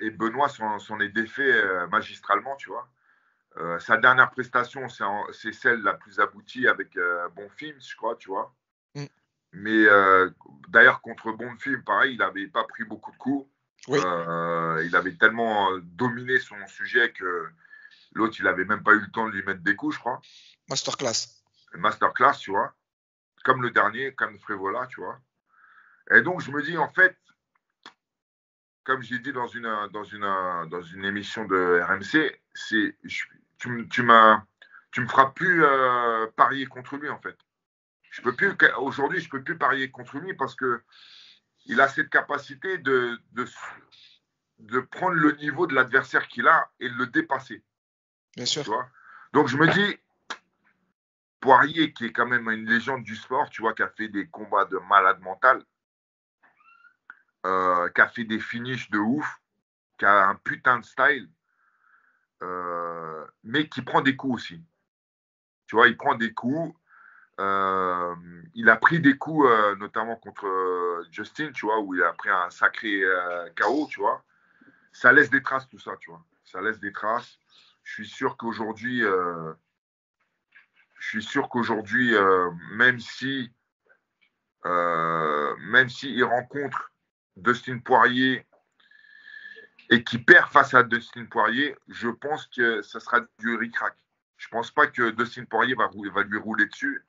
et Benoît s'en est défait magistralement, tu vois. sa dernière prestation, c'est celle la plus aboutie avec Bon Film, je crois, tu vois. Mais euh, d'ailleurs, contre Bonfim, pareil, il n'avait pas pris beaucoup de coups. Euh, il avait tellement euh, dominé son sujet que l'autre, il n'avait même pas eu le temps de lui mettre des coups, je crois. Masterclass. Masterclass, tu vois. Comme le dernier, comme Frévola, tu vois. Et donc, je me dis, en fait, comme j'ai dit dans une, dans, une, dans une émission de RMC, c'est, tu, tu, tu me feras plus parier contre lui, en fait je peux plus aujourd'hui je peux plus parier contre lui parce que il a cette capacité de, de, prendre le niveau de l'adversaire qu'il a et le dépasser. Bien sûr. Donc je me dis Poirier qui est quand même une légende du sport, tu vois, qui a fait des combats de malade mental, euh, qui a fait des finishes de ouf, qui a un putain de style, euh, mais qui prend des coups aussi. Tu vois, il prend des coups, euh, il a pris des coups, euh, notamment contre euh, Justin, tu vois, où il a pris un sacré KO, tu vois. Ça laisse des traces, tout ça, tu vois. Ça laisse des traces. Je suis sûr qu'aujourd'hui, je suis sûr qu'aujourd'hui, même si, même s'il rencontre Dustin Poirier et qu'il perd face à Dustin Poirier, je pense que ça sera du ric-rac. Je pense pas que Dustin Poirier va lui rouler dessus.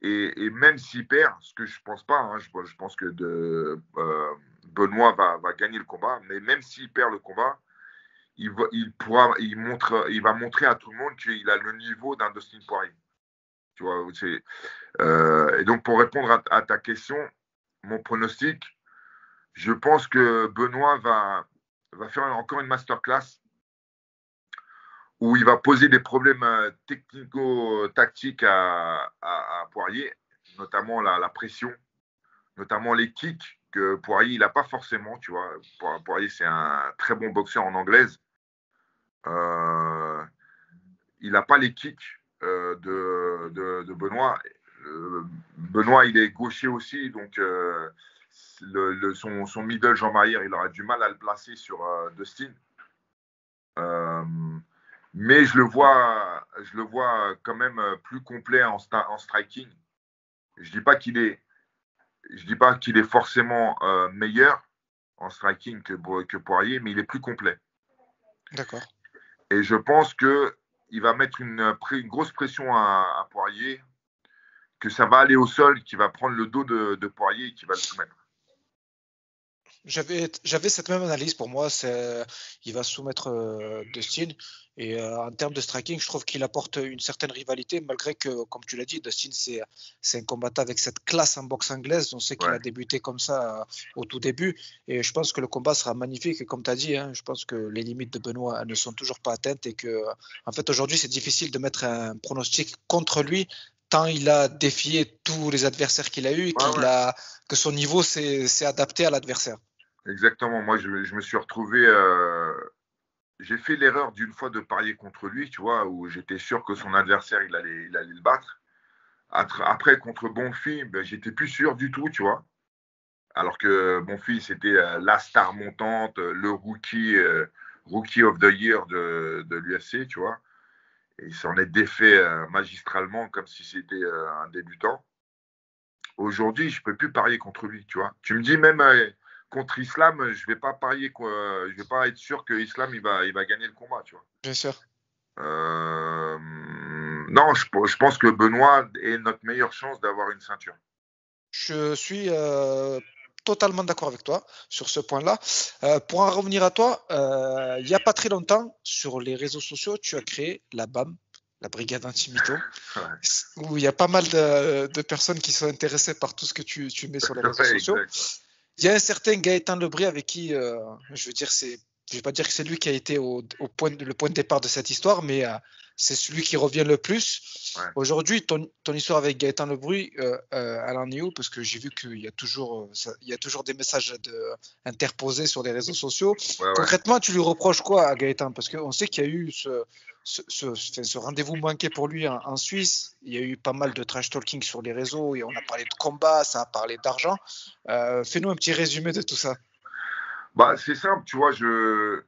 Et, même s'il perd, ce que je pense pas, hein, je, pense que euh, Benoît va, gagner le combat, mais même s'il perd le combat, il va, pourra, il montre, il va montrer à tout le monde qu'il a le niveau d'un Dustin Poirier. Tu vois, euh, et donc pour répondre à, ta question, mon pronostic, je pense que Benoît va faire encore une masterclass où il va poser des problèmes euh, technico-tactiques à, Poirier, notamment la, pression, notamment les kicks que Poirier il n'a pas forcément, tu vois. Poirier c'est un très bon boxeur en anglaise. Euh, il n'a pas les kicks euh, de, Benoît. Benoît il est gaucher aussi, donc son, son, middle Jean-Marie il aura du mal à le placer sur Dustin mais je le vois, je le vois quand même euh, plus complet en, en striking. Je dis pas qu'il est, je dis pas qu'il est forcément euh, meilleur en striking que, que Poirier, mais il est plus complet. D'accord. Et je pense que il va mettre une, une grosse pression à, Poirier, que ça va aller au sol, qu'il va prendre le dos de, Poirier et qu'il va le soumettre. J'avais, j'avais cette même analyse pour moi. C'est, il va soumettre euh, Dustin. Et euh, en termes de striking, je trouve qu'il apporte une certaine rivalité, malgré que, comme tu l'as dit, Dustin, c'est, c'est un combattant avec cette classe en boxe anglaise. On sait qu'il a débuté comme ça euh, au tout début. Et je pense que le combat sera magnifique. Et comme tu as dit, hein, je pense que les limites de Benoît ne sont toujours pas atteintes. Et que, en fait, aujourd'hui, c'est difficile de mettre un pronostic contre lui, tant il a défié tous les adversaires qu'il a eu et qu'il a, que son niveau s'est adapté à l'adversaire. Exactement. Moi, je, me suis retrouvé. Euh, j'ai fait l'erreur d'une fois de parier contre lui, tu vois, où j'étais sûr que son adversaire, il allait, le battre. Après, contre Bonfi, ben, j'étais plus sûr du tout, tu vois. Alors que Bonfi, c'était euh, la star montante, le rookie, euh, rookie of the year de, de l'UFC, tu vois. Et il s'en est défait magistralement comme si c'était un débutant. Aujourd'hui, je ne peux plus parier contre lui, tu vois. Tu me dis même contre Islam, je vais pas parier quoi. Je vais pas être sûr que Islam il va, il va gagner le combat, tu vois. Bien sûr. Euh, non, je, je, pense que Benoît est notre meilleure chance d'avoir une ceinture. Je suis euh, totalement d'accord avec toi sur ce point-là. Euh, pour en revenir à toi, il n'y a pas très longtemps, sur les réseaux sociaux, tu as créé la BAM, la brigade anti-mytho, où il y a pas mal de, de, personnes qui sont intéressées par tout ce que tu, tu mets sur les réseaux sociaux. Il y a un certain Gaëtan Lebris avec qui, euh, je veux dire, c'est, je vais pas dire que c'est lui qui a été au, point, le point de départ de cette histoire, mais euh, c'est celui qui revient le plus. Aujourd'hui, ton, ton, histoire avec Gaëtan Lebris, euh, euh, est où? Parce que j'ai vu qu'il y a toujours, il y a toujours des messages de, interposés sur les réseaux sociaux. Concrètement, tu lui reproches quoi à Gaëtan? Parce qu'on sait qu'il y a eu ce, ce, rendez-vous manqué pour lui en, Suisse. Il y a eu pas mal de trash talking sur les réseaux et on a parlé de combat, ça a parlé d'argent. Euh, fais-nous un petit résumé de tout ça. Bah, c'est simple, tu vois, je,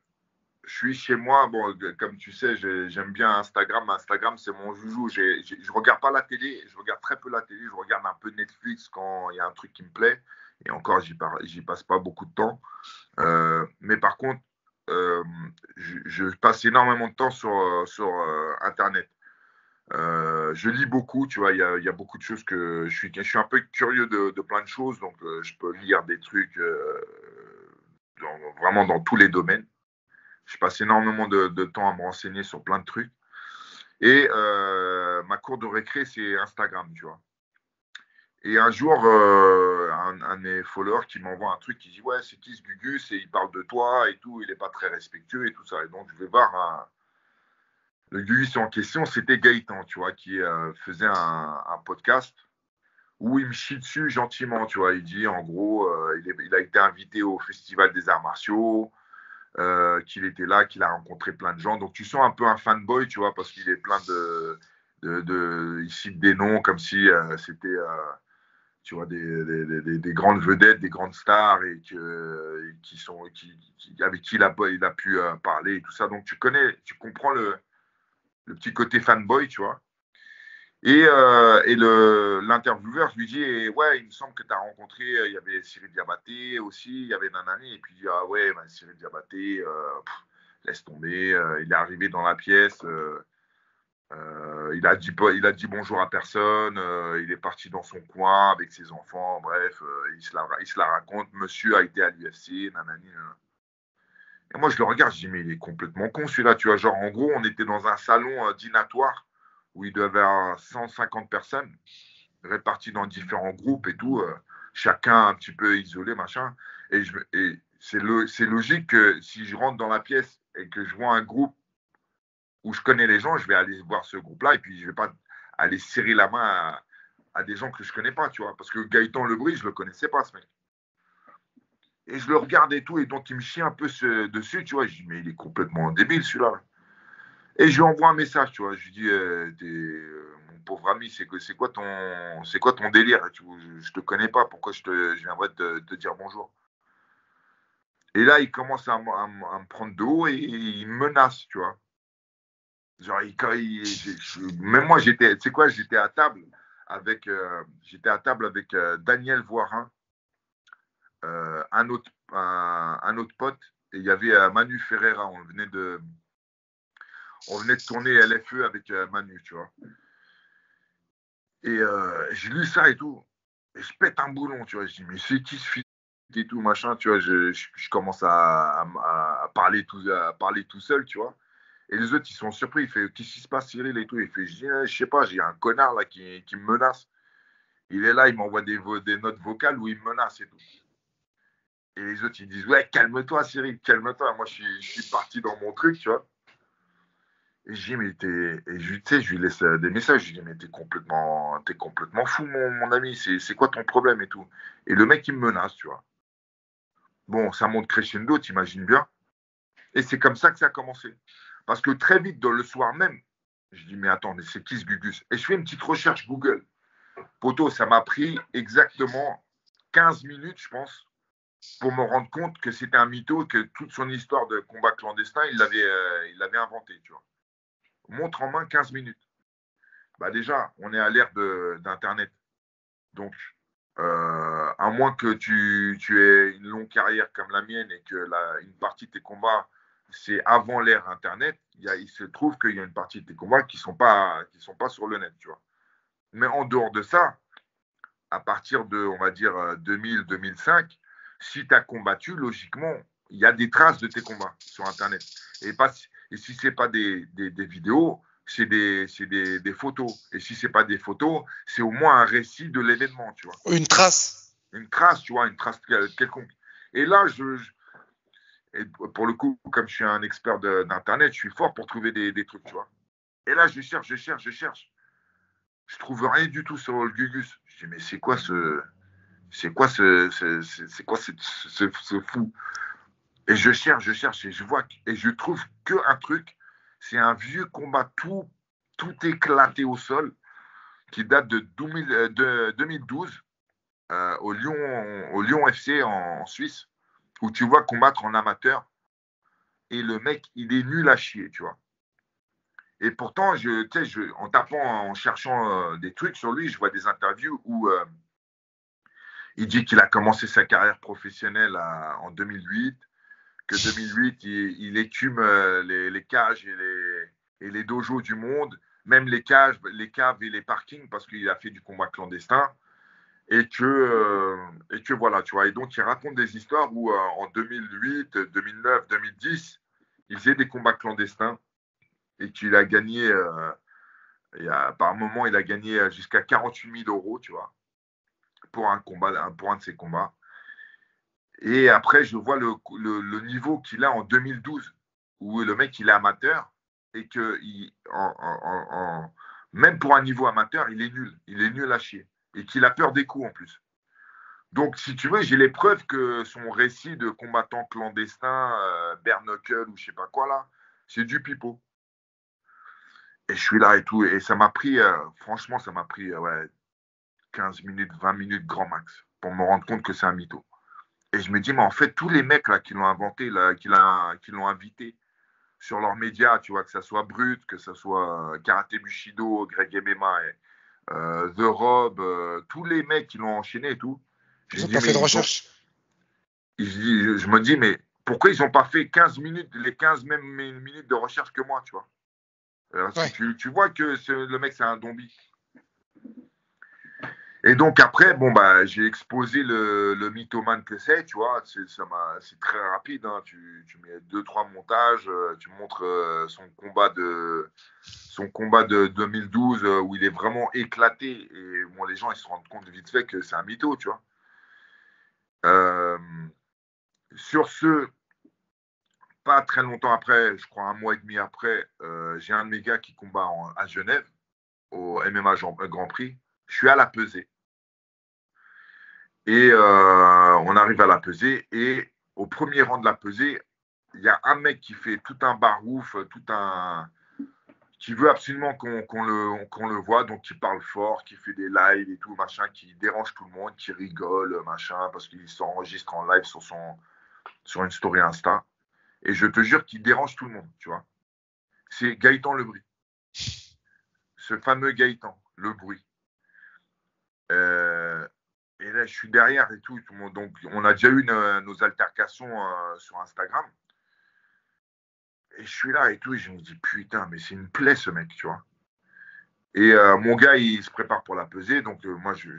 je suis chez moi. Bon, comme tu sais, j'aime bien Instagram. Instagram, c'est mon joujou. je ne regarde pas la télé, je regarde très peu la télé. Je regarde un peu Netflix quand il y a un truc qui me plaît. Et encore, j'y passe pas beaucoup de temps. Euh, mais par contre, euh, je, passe énormément de temps sur, euh, Internet. je lis beaucoup, tu vois, il y a, beaucoup de choses que je suis, je suis un peu curieux de plein de choses, donc je peux lire des trucs vraiment dans tous les domaines. Je passe énormément de, temps à me renseigner sur plein de trucs. Et ma cour de récré, c'est Instagram, tu vois. Et un jour, euh, un, de mes followers qui m'envoie un truc qui dit Ouais, c'est qui ce Gugus Et il parle de toi et tout, il n'est pas très respectueux et tout ça. Et donc, je vais voir un... le Gugus en question, c'était Gaëtan, tu vois, qui euh, faisait un, podcast où il me chie dessus gentiment, tu vois. Il dit en gros, euh, il, a été invité au Festival des Arts Martiaux, qu'il était là, qu'il a rencontré plein de gens. Donc, tu sens un peu un fanboy, tu vois, parce qu'il est plein de. de, de il cite des noms comme si c'était tu vois, des, des, grandes vedettes, des grandes stars et, qui sont, avec qui il a, pu euh, parler et tout ça. Donc tu connais, tu comprends le petit côté fanboy, tu vois. Et, euh, et l'intervieweur lui dit eh, Ouais, il me semble que tu as rencontré, euh, il y avait Cyril Diabaté aussi, il y avait Nanani. Et puis il dit Ah ouais, ben, Cyril Diabaté, laisse tomber, il est arrivé dans la pièce. Euh, il, a dit, il a dit bonjour à personne, euh, il est parti dans son coin avec ses enfants, bref, euh, il, se la, raconte, monsieur a été à l'UFC, nanani, Et moi, je le regarde, je dis, mais il est complètement con celui-là, tu vois, genre, en gros, on était dans un salon dînatoire où il devait avoir 150 personnes réparties dans différents groupes et tout, chacun un petit peu isolé, machin. Et, c'est logique que si je rentre dans la pièce et que je vois un groupe où je connais les gens, je vais aller voir ce groupe-là et puis je vais pas aller serrer la main à, des gens que je connais pas, tu vois. Parce que Gaëtan Lebris, je le connaissais pas, ce mec. Et je le regarde et tout, et donc il me chie un peu dessus, tu vois. Je dis, mais il est complètement débile celui-là. Et je lui envoie un message, tu vois. Je lui dis, euh, euh, mon pauvre ami, c'est quoi ton, délire? Je, te connais pas, pourquoi je, te, je viendrais te, te, dire bonjour? Et là, il commence à, me prendre de haut et il menace, tu vois. Genre, même moi, j'étais, tu sais quoi, j'étais à table avec, euh, à table avec Daniel Voirin, un, autre, un, autre pote, et il y avait Manu Ferreira. On venait de, on venait de tourner LFE avec Manu, tu vois. Et j'ai lu ça et tout, et je pète un boulon, tu vois. Je dis, mais c'est qui ce fils et tout, machin, tu vois, je, commence à, parler tout, seul, tu vois. Et les autres, ils sont surpris. Il fait Qu'est-ce qui se passe, Cyril et tout. Il fait Je, eh, je sais pas, j'ai un connard là qui, me menace. Il est là, il m'envoie des, notes vocales où il me menace et tout. Et les autres, ils disent Ouais, calme-toi, Cyril, calme-toi. Moi, je suis parti dans mon truc, tu vois. T'es. Et je, lui laisse euh, des messages. Je lui dis, mais t'es complètement, complètement fou, mon, ami. C'est quoi ton problème et tout. Et le mec, il me menace, tu vois. Bon, ça monte crescendo, t'imagines bien. Et c'est comme ça que ça a commencé. Parce que très vite, dans le soir même, je dis, mais attends, mais c'est qui ce Gugus? Et je fais une petite recherche Google. Poto, ça m'a pris exactement 15 minutes, je pense, pour me rendre compte que c'était un mytho, que toute son histoire de combat clandestin, il l'avait euh, inventé, tu vois. Montre en main 15 minutes. Bah déjà, on est à l'ère d'Internet. Donc, euh, à moins que tu, aies une longue carrière comme la mienne et que une partie de tes combats, c'est avant l'ère Internet, il, se trouve qu'il y a une partie de tes combats qui ne sont, pas, sont pas sur le net, tu vois. Mais en dehors de ça, à partir de, on va dire, 2000-2005, euh, si tu as combattu, logiquement, il y a des traces de tes combats sur Internet. Et, pas, et si ce n'est pas des, des, des vidéos, c'est des, des, des, photos. Et si ce n'est pas des photos, c'est au moins un récit de l'événement, tu vois. Une trace. Une trace, tu vois, une trace quelconque. Et là, je, et pour le coup, comme je suis un expert d'Internet, je suis fort pour trouver des, des, trucs, tu vois. Et là, je cherche, je cherche, je cherche. Je trouve rien du tout sur le Gugus. Je dis, mais c'est quoi ce. C'est quoi ce. C'est quoi ce, ce, ce, fou? Et je cherche, je cherche, et je vois. Et je trouve qu'un truc. C'est un vieux combat tout, tout éclaté au sol qui date de, 2000, de 2012 euh, au, Lyon, au Lyon FC en Suisse où tu vois combattre en amateur et le mec, il est nul à chier, tu vois. Et pourtant, je, je, en tapant, en cherchant euh, des trucs sur lui, je vois des interviews où euh, il dit qu'il a commencé sa carrière professionnelle en 2008, que 2008, il, écume euh, les, cages et les, dojos du monde, même les cages, les caves et les parkings, parce qu'il a fait du combat clandestin et que, euh, voilà, tu vois. Et donc, il raconte des histoires où euh, en 2008, 2009, 2010, il faisait des combats clandestins et qu'il a gagné, par moment, il a gagné jusqu'à 48 000 euros, tu vois, pour un combat, pour un de ses combats. Et après, je vois le, niveau qu'il a en 2012, où le mec, il est amateur et que même pour un niveau amateur, il est nul. Il est nul à chier et qu'il a peur des coups en plus. Donc, si tu veux, j'ai les preuves que son récit de combattant clandestin, euh, ou je sais pas quoi là, c'est du pipeau. Et je suis là et tout. Et ça m'a pris, euh, franchement, ça m'a pris euh, ouais, 15 minutes, 20 minutes grand max pour me rendre compte que c'est un mytho. Et je me dis, mais en fait, tous les mecs là qui l'ont inventé, là, qui l'ont invité sur leurs médias, tu vois, que ça soit Brut, que ça soit Karate Bushido, Greg Emema et, euh, The Rob, euh, tous les mecs qui l'ont enchaîné et tout. Ils n'ont pas fait de recherche. je me dis, mais pourquoi ils n'ont pas fait 15 minutes, les 15 mêmes minutes de recherche que moi, tu vois? Tu, tu, vois que le mec, c'est un zombie. Et donc après, bon bah, j'ai exposé le, le mythomane que c'est, tu vois, c'est, très rapide, hein. tu, tu, mets deux trois montages, euh, tu montres euh, son combat de son combat de 2012 euh, où il est vraiment éclaté et bon les gens ils se rendent compte vite fait que c'est un mytho, tu vois. sur ce, pas très longtemps après, je crois un mois et demi après, j'ai un de mes gars qui combat à Genève au MMA Grand Prix je suis à la pesée. Et euh, on arrive à la pesée. Et au premier rang de la pesée, il y a un mec qui fait tout un barouf, tout un. qui veut absolument qu'on le, qu'on le voit, donc qui parle fort, qui fait des lives et tout, machin, qui dérange tout le monde, qui rigole, machin, parce qu'il s'enregistre en live sur, son, sur une story Insta. Et je te jure qu'il dérange tout le monde, tu vois. C'est Gaëtan Lebris. Ce fameux Gaëtan, le bruit. Euh, et là, je suis derrière et tout. donc, on a déjà eu nos altercations euh, sur Instagram. Et je suis là et tout. Et je me dis, putain, mais c'est une plaie ce mec, tu vois. Et euh, mon gars, il se prépare pour la peser. Donc, moi, je,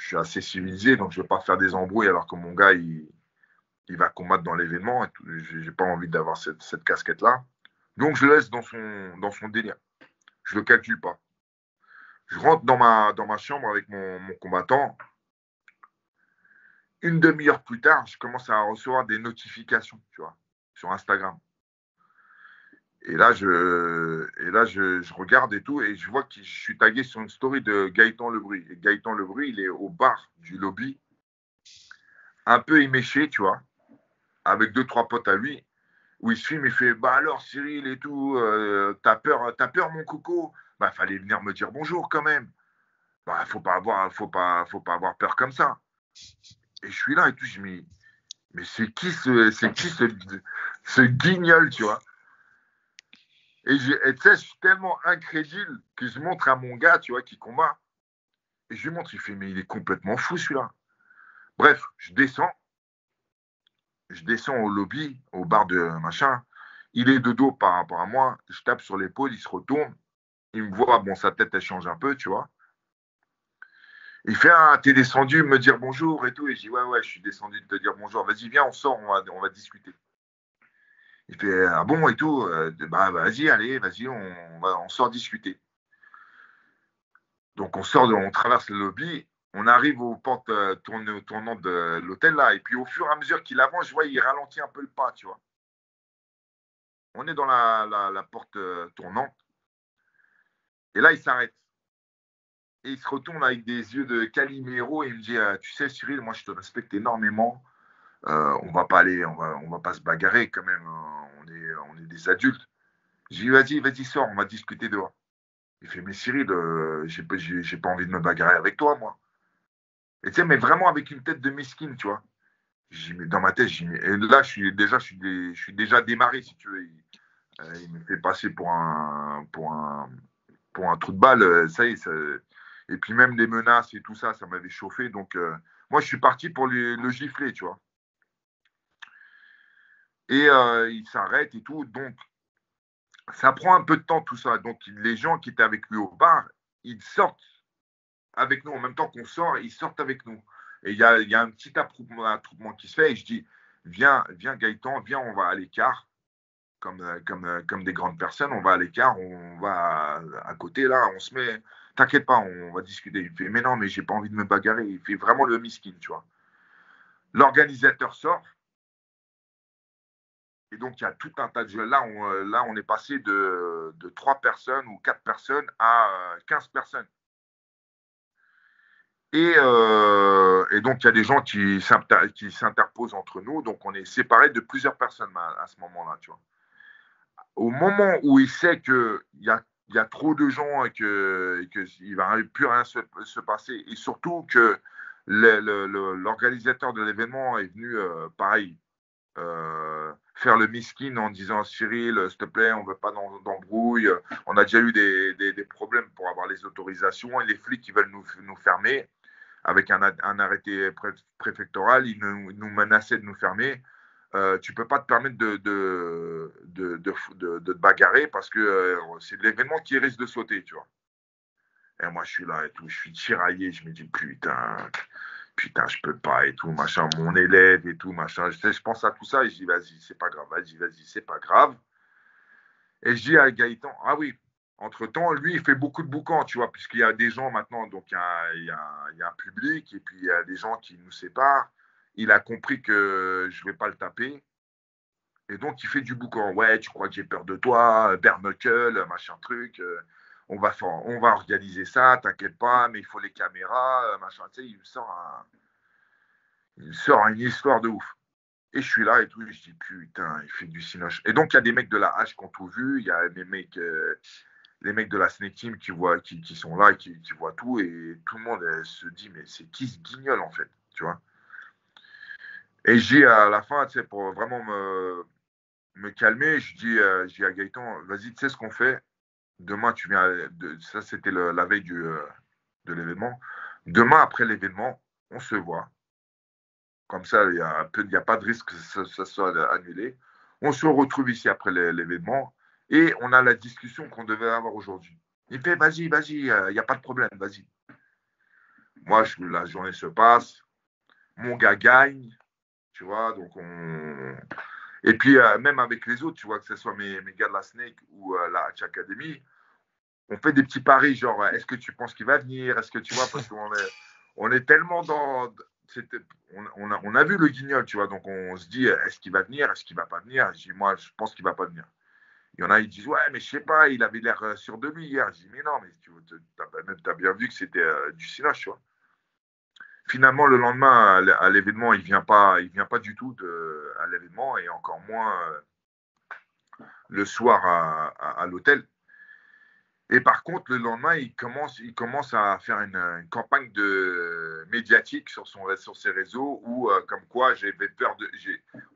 suis assez civilisé. Donc, je ne vais pas faire des embrouilles alors que mon gars, il, va combattre dans l'événement. Je n'ai pas envie d'avoir cette, cette casquette-là. Donc, je le laisse dans son, dans son délire. Je ne le calcule pas. Je rentre dans ma, chambre avec mon, combattant. Une demi-heure plus tard, je commence à recevoir des notifications, tu vois, sur Instagram. Et là, je, regarde et tout, et je vois que je suis tagué sur une story de Gaëtan Lebruy. Et Gaëtan Lebruy, il est au bar du lobby, un peu éméché, tu vois, avec deux, trois potes à lui, où il se filme, il fait Bah alors, Cyril et tout, euh, t'as peur, t'as peur, mon coco? Bah, fallait venir me dire bonjour quand même. Bah, faut pas avoir, faut pas, faut pas avoir peur comme ça. Et je suis là et tout, je me dis Mais c'est qui ce, c'est qui ce, ce guignol, tu vois? Et tu sais, je suis tellement incrédule que je montre à mon gars, tu vois, qui combat. Et je lui montre, il fait, mais il est complètement fou celui-là. Bref, je descends. Je descends au lobby, au bar de machin. Il est de dos par rapport à moi. Je tape sur l'épaule, il se retourne. Il me voit, bon, sa tête, elle change un peu, tu vois. Il fait, ah, t'es descendu me dire bonjour et tout. Et je dis, ouais, ouais, je suis descendu de te dire bonjour. Vas-y, viens, on sort, on va, discuter. Il fait Ah bon et tout, euh, bah vas-y, allez, vas-y, on, on sort discuter. Donc on sort, on traverse le lobby, on arrive aux portes euh, tournantes de l'hôtel là, et puis au fur et à mesure qu'il avance, je vois, il ralentit un peu le pas, tu vois. On est dans la, porte euh, tournante, et là il s'arrête. Et il se retourne avec des yeux de Calimero et il me dit Tu sais, Cyril, moi je te respecte énormément. Euh, on va pas aller, on va, on va pas se bagarrer quand même. Hein. On est, on est des adultes. J'ai dit, vas-y, vas-y, sors, on va discuter dehors. Il fait, mais Cyril, euh, j'ai pas envie de me bagarrer avec toi, moi. Et tu sais, mais vraiment avec une tête de mesquine, tu vois. Dans ma tête, et là, je suis déjà, je suis, je suis déjà démarré, si tu veux. Il, euh, me fait passer pour un, pour un, un trou de balle. Ça y est, et puis même les menaces et tout ça, ça m'avait chauffé. Donc, moi, je suis parti pour le gifler, tu vois. Et euh, il s'arrête et tout. Donc, ça prend un peu de temps tout ça. Donc, les gens qui étaient avec lui au bar, ils sortent avec nous. En même temps qu'on sort, ils sortent avec nous. Et il y a, y a, un petit attroupement, qui se fait. Et je dis, viens, viens Gaëtan, viens, on va à l'écart. Comme, comme, comme des grandes personnes, on va à l'écart, on va à, côté, là, on se met, t'inquiète pas, on va discuter. Il fait, mais non, mais j'ai pas envie de me bagarrer. Il fait vraiment le miskin, tu vois. L'organisateur sort, et donc, il y a tout un tas de jeux. Là, on, euh, là, on est passé de, de 3 personnes ou 4 personnes à 15 euh, personnes. Et, euh, et donc, il y a des gens qui s'interposent entre nous. Donc, on est séparés de plusieurs personnes à, ce moment-là. Tu vois. Au moment où il sait qu'il y a, y a trop de gens et qu'il ne va plus rien se, se, passer, et surtout que l'organisateur de l'événement est venu, pareil, euh, faire le miskin en disant Cyril, s'il te plaît, on ne veut pas d'embrouille. On a déjà eu des, problèmes pour avoir les autorisations et les flics qui veulent nous, fermer avec un, arrêté préfectoral, ils nous, nous, menaçaient de nous fermer. Euh, tu peux pas te permettre de, de, de, de, te bagarrer parce que euh, c'est l'événement qui risque de sauter, tu vois. Et moi, je suis là et tout, je suis tiraillé, je me dis putain, putain, je peux pas et tout, machin, mon élève et tout, machin. Je, je pense à tout ça et je dis, vas-y, c'est pas grave, vas-y, vas-y, c'est pas grave. Et je dis à Gaëtan, ah oui, entre-temps, lui, il fait beaucoup de boucans, tu vois, puisqu'il y a des gens maintenant, donc il y a, il y, a, il y a un public et puis il y a des gens qui nous séparent. Il a compris que je vais pas le taper. Et donc, il fait du boucan. Ouais, tu crois que j'ai peur de toi, Bernuckle, machin truc. Euh, on va, organiser ça, t'inquiète pas, mais il faut les caméras, euh, machin, tu sais, il me sort, il sort une histoire de ouf. Et je suis là et tout, et je dis putain, il fait du cinoche. Et donc il y a des mecs de la H qui ont tout vu, il y a des mecs, euh, les mecs de la Snake Team qui voient, qui, sont là et qui, voient tout, et tout le monde se dit mais c'est qui ce guignol en fait, tu vois? Et j'ai à la fin, tu sais, pour vraiment me, me calmer, je dis, euh, je dis à Gaëtan, vas-y, tu sais ce qu'on fait, Demain, tu viens. Ça, c'était la veille du, euh, de l'événement. Demain, après l'événement, on se voit. Comme ça, il n'y a, pas de risque que ça, soit annulé. On se retrouve ici après l'événement et on a la discussion qu'on devait avoir aujourd'hui. Il fait, vas-y, vas-y, il euh, n'y a pas de problème, vas-y. Moi, je, la journée se passe, mon gars gagne, tu vois, donc on. Et puis, euh, même avec les autres, tu vois, que ce soit mes, mes gars de la Snake ou euh, la Hatch Academy, on fait des petits paris, genre, est-ce que tu penses qu'il va venir? Est-ce que tu vois, parce qu'on est, on est tellement dans. On, on, a, on, a, vu le guignol, tu vois, donc on se dit, est-ce qu'il va venir? Est-ce qu'il va pas venir? Je dis, moi, je pense qu'il va pas venir. Il y en a, ils disent, ouais, mais je sais pas, il avait l'air euh, sûr de lui hier. Je dis, mais non, mais tu as, bien vu que c'était euh, du silence, tu vois. Finalement, le lendemain, à l'événement, il ne vient, pas, vient pas du tout à l'événement et encore moins euh, le soir à, l'hôtel. Et par contre, le lendemain, il commence, il commence à faire une, campagne de, médiatique sur, ses réseaux où, comme quoi, j'avais peur de.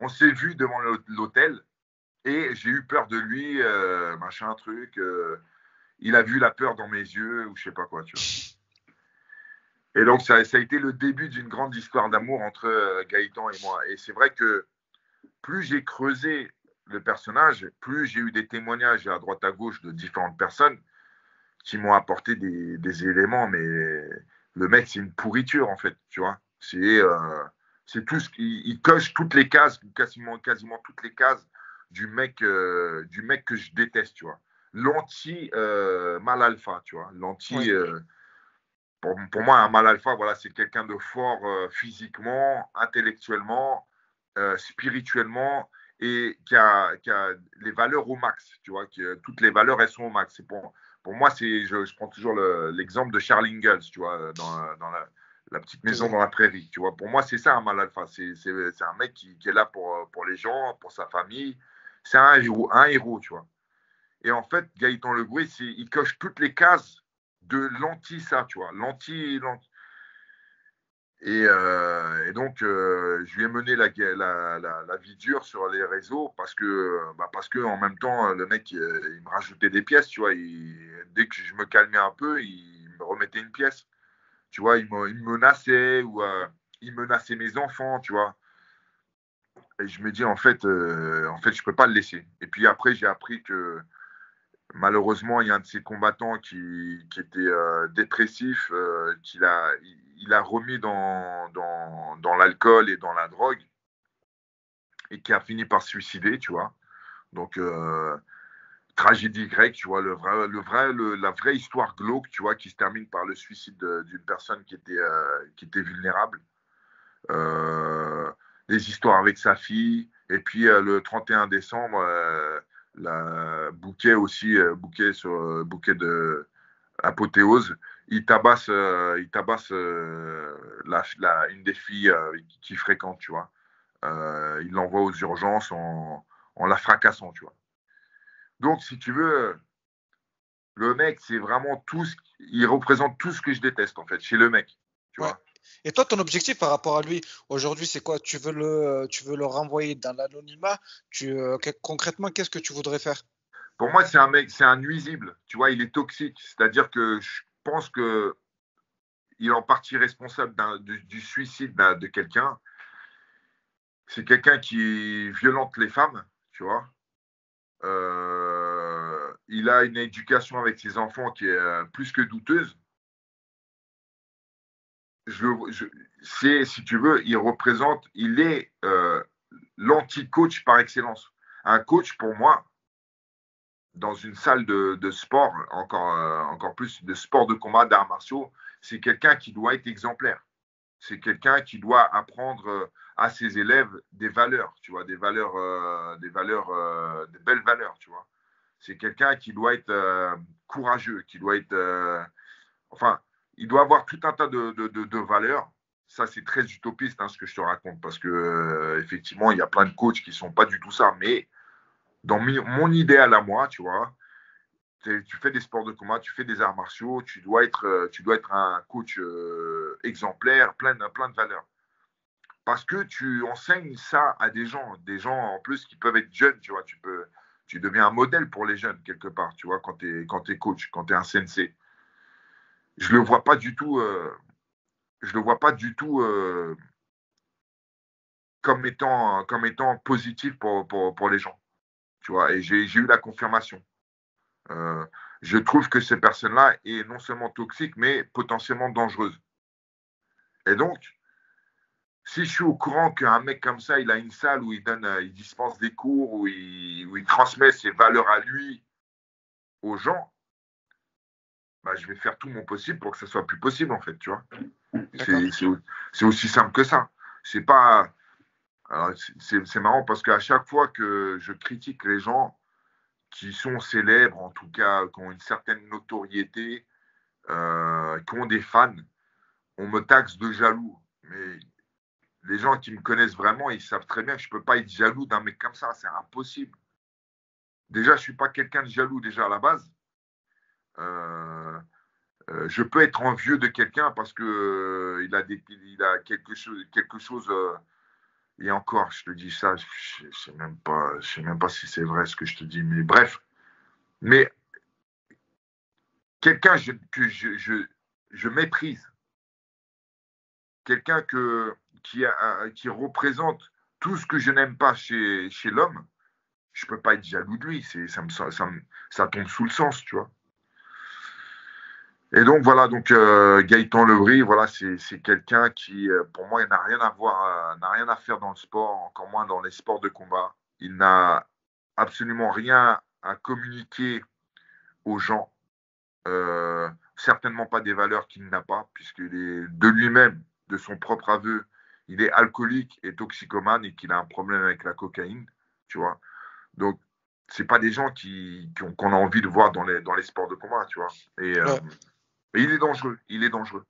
On s'est vu devant l'hôtel et j'ai eu peur de lui, euh, machin, truc. Euh, il a vu la peur dans mes yeux, ou je sais pas quoi, tu vois. Et donc, ça, ça a été le début d'une grande histoire d'amour entre euh, Gaëtan et moi. Et c'est vrai que plus j'ai creusé le personnage, plus j'ai eu des témoignages à droite à gauche de différentes personnes qui m'ont apporté des, des, éléments, mais le mec, c'est une pourriture, en fait, tu vois. C'est c'est tout ce. Il coche toutes les cases, quasiment, quasiment toutes les cases du mec, euh, du mec que je déteste, tu vois. L'anti euh, mal alpha, tu vois. L'anti. Euh, pour, pour, moi, un mal alpha, voilà, c'est quelqu'un de fort physiquement, intellectuellement, spirituellement et qui a, qui a, les valeurs au max, tu vois. Qui, toutes les valeurs, elles sont au max. Pour, pour moi, c'est, je, je, prends toujours l'exemple de Charles Ingalls, tu vois, dans, dans la, la petite maison dans la prairie. Tu vois, pour moi, c'est ça un mal alpha. C'est, un mec qui, qui, est là pour, pour les gens, pour sa famille, c'est un héros, un héros, tu vois. Et en fait, Gaëtan Legoué, il coche toutes les cases de l'anti ça, tu vois, l'anti. Et, euh, et, donc, euh, je lui ai mené la, la, vie dure sur les réseaux parce que, bah parce que en même temps, le mec, il, me rajoutait des pièces, tu vois. dès que je me calmais un peu, il me remettait une pièce. Tu vois, il me, menaçait ou euh, il menaçait mes enfants, tu vois. Et je me dis, en fait, en fait je ne peux pas le laisser. Et puis après, j'ai appris que malheureusement, il y a un de ces combattants qui, était euh, dépressif, euh, qu'il a, il, a remis dans, dans, l'alcool et dans la drogue, et qui a fini par se suicider, tu vois. Donc, tragédie grecque, tu vois, le vrai, le vrai, la vraie histoire glauque, tu vois, qui se termine par le suicide d'une personne qui était, qui était vulnérable. Euh, des histoires avec sa fille. Et puis euh, le 31 décembre, euh, la bouquet aussi, euh, bouquet sur bouquet de apothéose. Il tabasse, il tabasse la, la, une des filles qui fréquente, tu vois. il l'envoie aux urgences en, en, la fracassant, tu vois. Donc, si tu veux, le mec, c'est vraiment tout ce, il représente tout ce que je déteste, en fait, chez le mec, tu vois. Et toi, ton objectif par rapport à lui aujourd'hui, c'est quoi? Tu veux le, tu veux le renvoyer dans l'anonymat? Tu euh, concrètement, qu'est-ce que tu voudrais faire? Pour moi, c'est un mec, c'est un nuisible. Tu vois, il est toxique. C'est-à-dire que je pense que il est en partie responsable du, du, suicide de quelqu'un. C'est quelqu'un qui violente les femmes, tu vois. Euh, il a une éducation avec ses enfants qui est euh, plus que douteuse je, c'est, si tu veux, il représente, il est euh, l'anti-coach par excellence. Un coach, pour moi, dans une salle de, sport, encore, euh, encore plus de sport de combat, d'arts martiaux, c'est quelqu'un qui doit être exemplaire. C'est quelqu'un qui doit apprendre euh, à ses élèves des valeurs, tu vois, des valeurs, des valeurs, des belles valeurs, tu vois. C'est quelqu'un qui doit être courageux, qui doit être, enfin, il doit avoir tout un tas de, valeurs. Ça, c'est très utopiste hein, ce que je te raconte parce que euh, effectivement, il y a plein de coachs qui sont pas du tout ça. Mais dans mon idéal à moi, tu vois, tu fais des sports de combat, tu fais des arts martiaux, tu dois être, euh, un coach euh, exemplaire, plein, de valeurs. Parce que tu enseignes ça à des gens, des gens en plus qui peuvent être jeunes, tu vois, tu peux, tu deviens un modèle pour les jeunes quelque part, tu vois, quand tu es coach, quand tu es un sensei je le vois pas du tout. Euh, je le vois pas du tout euh, comme étant comme étant positif pour, pour, pour, les gens. Tu vois. Et j'ai eu la confirmation. Euh, je trouve que ces personnes-là est non seulement toxique, mais potentiellement dangereuse. Et donc, si je suis au courant qu'un mec comme ça, il a une salle où il donne, il dispense des cours, où il, où il transmet ses valeurs à lui aux gens, bah, je vais faire tout mon possible pour que ça soit plus possible, en fait, tu vois. C'est aussi simple que ça. C'est pas. C'est marrant parce qu'à chaque fois que je critique les gens qui sont célèbres, en tout cas, qui ont une certaine notoriété, euh, qui ont des fans, on me taxe de jaloux. Mais les gens qui me connaissent vraiment, ils savent très bien que je ne peux pas être jaloux d'un mec comme ça. C'est impossible. Déjà, je ne suis pas quelqu'un de jaloux déjà à la base. Euh, euh, je peux être envieux de quelqu'un parce que euh, il, a quelque chose, quelque chose et encore, je te dis ça, je ne sais même pas, je sais même pas si c'est vrai ce que je te dis, mais bref. Mais quelqu'un que je, méprise, quelqu'un que qui, représente tout ce que je n'aime pas chez, l'homme, je ne peux pas être jaloux de lui. Ça, tombe sous le sens, tu vois. Et donc voilà, donc euh, Gaëtan Lebris, voilà, c'est quelqu'un qui, euh, pour moi, il n'a rien à voir, euh, n'a rien à faire dans le sport, encore moins dans les sports de combat. Il n'a absolument rien à communiquer aux gens. certainement pas des valeurs qu'il n'a pas, puisqu'il est de lui-même, de son propre aveu, il est alcoolique et toxicomane et qu'il a un problème avec la cocaïne, tu vois. Donc, c'est pas des gens qui, qu'on a envie de voir dans les, dans les sports de combat, tu vois. Euh, il est dangereux, il est dangereux.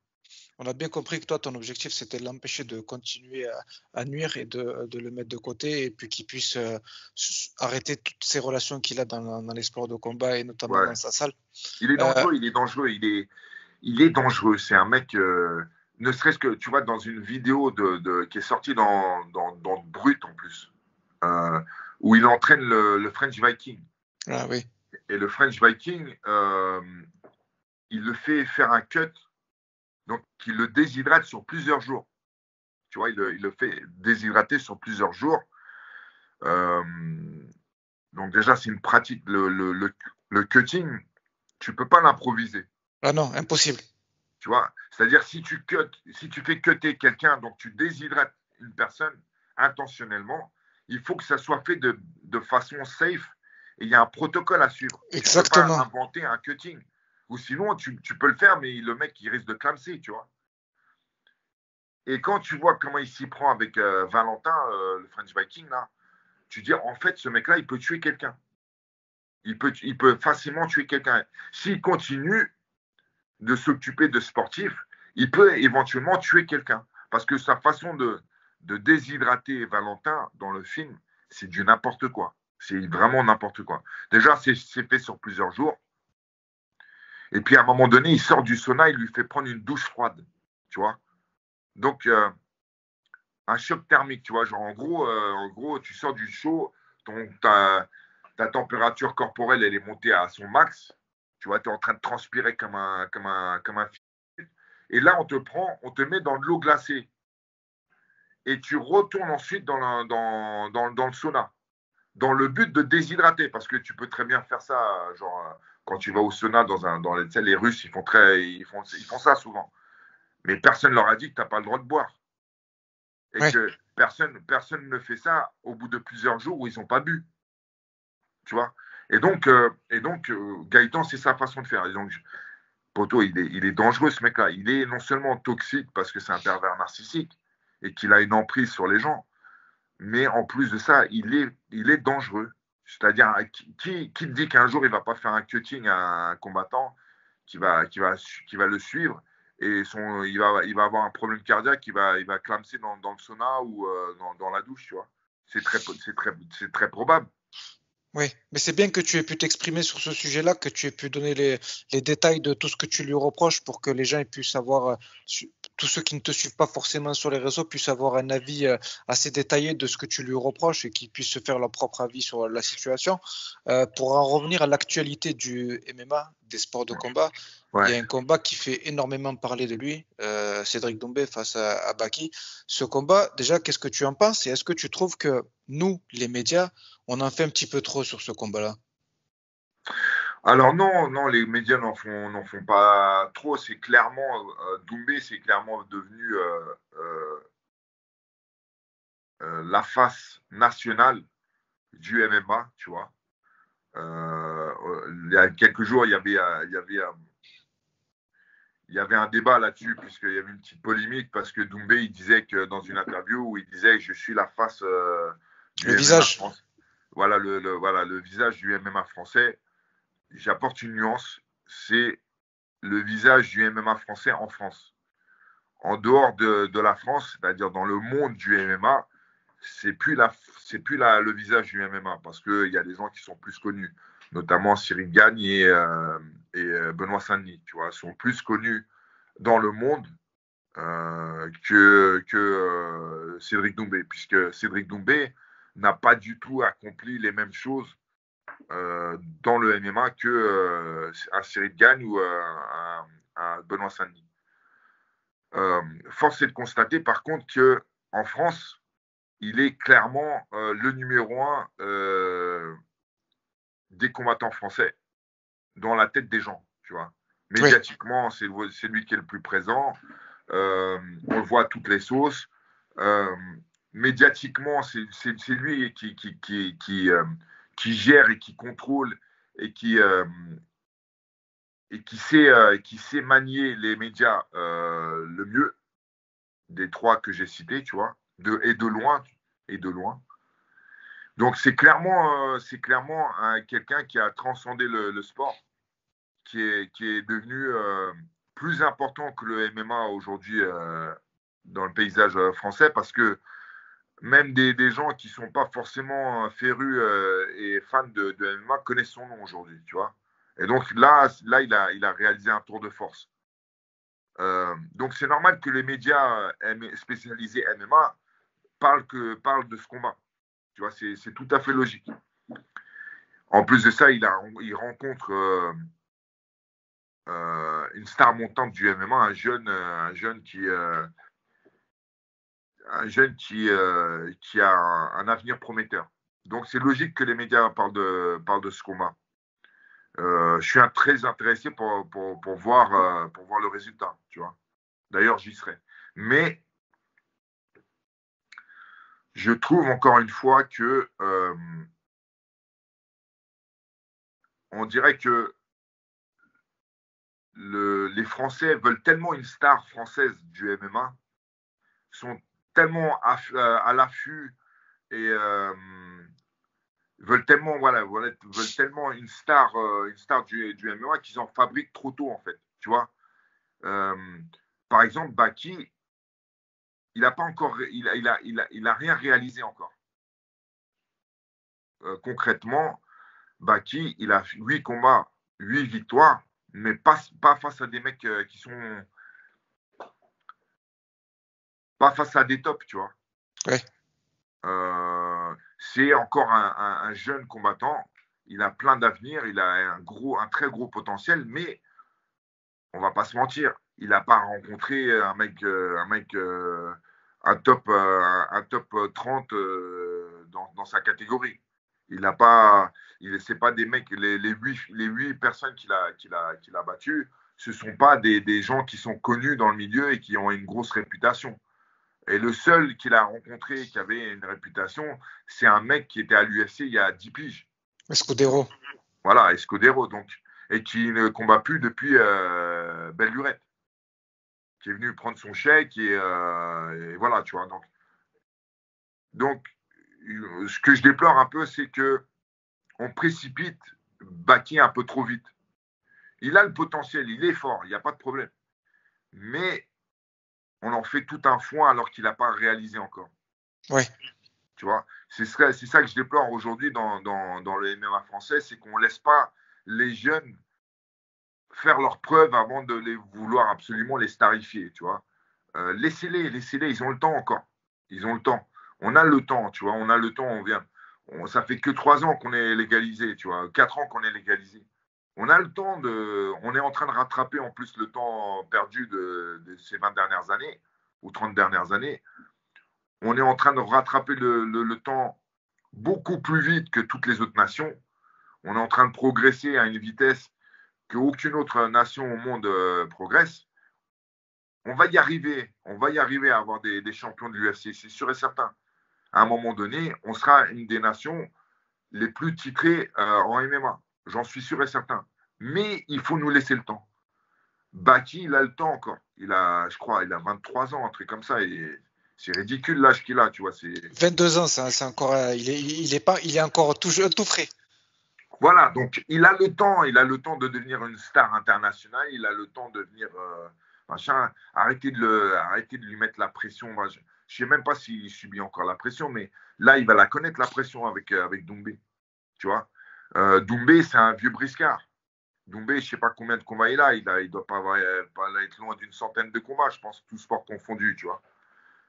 On a bien compris que toi, ton objectif, c'était de l'empêcher de continuer à, nuire et de, de, le mettre de côté et puis qu'il puisse euh, arrêter toutes ces relations qu'il a dans, dans, les sports de combat et notamment dans sa salle. Il est dangereux, euh, il est dangereux, il est, il est dangereux. C'est un mec ne serait-ce que, tu vois, dans une vidéo de, qui est sortie dans, dans, Brut en plus, euh, où il entraîne le, French Viking. Ah oui. Et le French Viking, euh, il le fait faire un cut, donc il le déshydrate sur plusieurs jours. Tu vois, il le, fait déshydrater sur plusieurs jours. Euh, donc déjà, c'est une pratique. Le, le, le cutting, tu peux pas l'improviser. Ah non, impossible. Tu vois, c'est-à-dire si tu si tu fais cutter quelqu'un, donc tu déshydrates une personne intentionnellement, il faut que ça soit fait de, façon safe et il y a un protocole à suivre. Exactement. Tu peux pas inventer un cutting. Ou sinon, tu, peux le faire, mais le mec, il risque de clamser, tu vois. Et quand tu vois comment il s'y prend avec euh, Valentin, euh, le French Viking, là, tu dis, en fait, ce mec-là, il peut tuer quelqu'un. Il peut, il peut facilement tuer quelqu'un. S'il continue, de s'occuper de sportifs, il peut éventuellement tuer quelqu'un. Parce que sa façon de déshydrater Valentin dans le film, c'est du n'importe quoi. C'est vraiment n'importe quoi. Déjà, c'est fait sur plusieurs jours. Et puis, à un moment donné, il sort du sauna, il lui fait prendre une douche froide. Tu vois Donc, euh, un choc thermique, tu vois. Genre, en gros, euh, gros tu sors du chaud, ta, température corporelle, elle est montée à son max. Tu vois, tu es en train de transpirer comme un, comme Et là, on te prend, on te met dans de l'eau glacée. Et tu retournes ensuite dans, dans, dans, dans, le sauna. Dans le but de déshydrater. Parce que tu peux très bien faire ça, genre, quand tu vas au sauna, dans un, dans les, les Russes, ils font, très, ils, font, ils font ça souvent. Mais personne leur a dit que tu n'as pas le droit de boire. Et que personne, personne ne fait ça au bout de plusieurs jours où ils n'ont pas bu. Tu vois? Et donc, euh, et donc euh, Gaëtan, c'est sa façon de faire. Et donc, Poto, il est, il est dangereux ce mec-là. Il est non seulement toxique parce que c'est un pervers narcissique et qu'il a une emprise sur les gens, mais en plus de ça, il est, il est dangereux. C'est-à-dire, qui, te dit qu'un jour il va pas faire un cutting à un combattant qui va, qui va, qui va le suivre et son, il, va, il va avoir un problème cardiaque, il va, il va clamser dans, le sauna ou euh, dans, la douche, tu vois. C'est très, très, très probable. Oui, mais c'est bien que tu aies pu t'exprimer sur ce sujet-là, que tu aies pu donner les, les, détails de tout ce que tu lui reproches pour que les gens puissent avoir, euh, tous ceux qui ne te suivent pas forcément sur les réseaux puissent avoir un avis euh, assez détaillé de ce que tu lui reproches et qu'ils puissent se faire leur propre avis sur la situation. Euh, pour en revenir à l'actualité du MMA, des sports de combat, il y a un combat qui fait énormément parler de lui, euh, Cédric Doumbé face à, à Baki. Ce combat, déjà, qu'est-ce que tu en penses et est-ce que tu trouves que nous, les médias, on en fait un petit peu trop sur ce combat-là? Alors non, non, les médias n'en font, n'en font pas trop. C'est clairement, euh, Doumbé, c'est clairement devenu euh, euh, la face nationale du MMA, tu vois. il y a quelques jours, il y avait, il y avait, il y avait un débat là-dessus, puisqu'il y avait une petite polémique, parce que Doumbé, il disait que dans une interview où il disait Je suis la face du le visage. Voilà le, le, voilà le visage du MMA français j'apporte une nuance, c'est le visage du MMA français en France. En dehors de, la France, c'est-à-dire dans le monde du MMA, c'est plus plus le visage du MMA parce qu'il y a des gens qui sont plus connus, notamment Cyril Gagne et, euh, euh, Benoît Saint-Denis, tu vois, sont plus connus dans le monde euh, que, Cédric Doumbé, puisque Cédric Doumbé n'a pas du tout accompli les mêmes choses dans le MMA que euh, un Cyril Gagne ou euh, un, Benoît Saint-Denis. force est de constater par contre que en France, il est clairement le numéro un des combattants français dans la tête des gens, tu vois. Médiatiquement, c'est lui qui est le plus présent. on le voit à toutes les sauces. médiatiquement, c'est lui qui, qui, qui, qui, qui gère et qui contrôle et qui, euh, et qui, sait, euh, qui sait manier les médias euh, le mieux des trois que j'ai cités, tu vois, et de loin, et de loin. Donc c'est clairement, c'est clairement quelqu'un qui a transcendé le, sport, qui est, qui est devenu plus important que le MMA aujourd'hui dans le paysage français parce que même des, gens qui ne sont pas forcément férus euh, et fans de, MMA connaissent son nom aujourd'hui, tu vois. Et donc là, là il, a, il a réalisé un tour de force. Euh, donc c'est normal que les médias spécialisés MMA parlent, parlent de ce combat. Tu vois, c'est tout à fait logique. En plus de ça, il, rencontre euh, une star montante du MMA, un jeune, un jeune qui, un jeune qui, euh, qui a un, avenir prometteur. Donc c'est logique que les médias parlent de, parlent de ce combat. Euh, je suis très intéressé pour, pour, pour voir, euh, pour voir le résultat, tu vois. D'ailleurs, j'y serai. Mais je trouve encore une fois que on dirait que le, les Français veulent tellement une star française du MMA, tellement à, euh, l'affût et euh, veulent tellement voilà, veulent tellement une star euh, une star du, du MMA qu'ils en fabriquent trop tôt en fait tu vois. Par exemple Baki il n'a pas encore il a, il a, il a rien réalisé encore. Concrètement Baki il a huit combats huit victoires mais pas, pas face à des mecs qui sont pas face à des tops, tu vois. Euh, c'est encore un, jeune combattant. Il a plein d'avenir, il a un gros, un très gros potentiel, mais on va pas se mentir, il n'a pas rencontré un mec, euh, un mec, euh, un top, un top 30 dans, sa catégorie. Il n'a pas, il c'est pas des mecs, les, les huit, les huit personnes qu'il a, qu'il a, qu'il a battues, ce sont pas des, des gens qui sont connus dans le milieu et qui ont une grosse réputation. Et le seul qu'il a rencontré qui avait une réputation, c'est un mec qui était à l'UFC il y a 10 piges. Escudero. Voilà, Escudero, donc. Et qui ne combat plus depuis euh, Belle Lurette. Qui est venu prendre son chèque et, euh, voilà, tu vois. Donc, donc, ce que je déplore un peu, c'est que on précipite Baki un peu trop vite. Il a le potentiel, il est fort, il n'y a pas de problème. Mais on en fait tout un foin alors qu'il n'a pas réalisé encore. Oui. Tu vois, c'est ça, ça que je déplore aujourd'hui dans, le MMA français, c'est qu'on ne laisse pas les jeunes faire leurs preuves avant de les vouloir absolument les starifier, tu vois. Euh, laissez-les, laissez-les, ils ont le temps encore. Ils ont le temps. On a le temps, tu vois, on a le temps, on vient. On, ça fait que trois ans qu'on est légalisé, tu vois, quatre ans qu'on est légalisé on a le temps de. On est en train de rattraper en plus le temps perdu de, ces 20 dernières années ou 30 dernières années. On est en train de rattraper le, temps beaucoup plus vite que toutes les autres nations. on est en train de progresser à une vitesse qu'aucune autre nation au monde euh, progresse. On va y arriver, on va y arriver à avoir des, champions de l'UFC, c'est sûr et certain. À un moment donné, on sera une des nations les plus titrées euh, en MMA. J'en suis sûr et certain. Mais il faut nous laisser le temps. Baki, il a le temps encore. Il a, je crois, il a 23 ans, un truc comme ça. Et c'est ridicule l'âge qu'il a, tu vois. 22 ans, c'est encore, euh, il est, il est pas, il est encore tout, tout frais. Voilà, donc il a le temps, il a le temps de devenir une star internationale, il a le temps de devenir euh, machin. Arrêtez de, le, arrêtez de lui mettre la pression. je ne sais même pas s'il subit encore la pression, mais là, il va la connaître, la pression avec, euh, avec Doumbé. Tu vois? Euh, Doumbé, c'est un vieux briscard. Doumbé, je ne sais pas combien de combats il a. Il ne doit pas, avoir, pas être loin d'une centaine de combats, je pense, tout sport confondu, tu vois.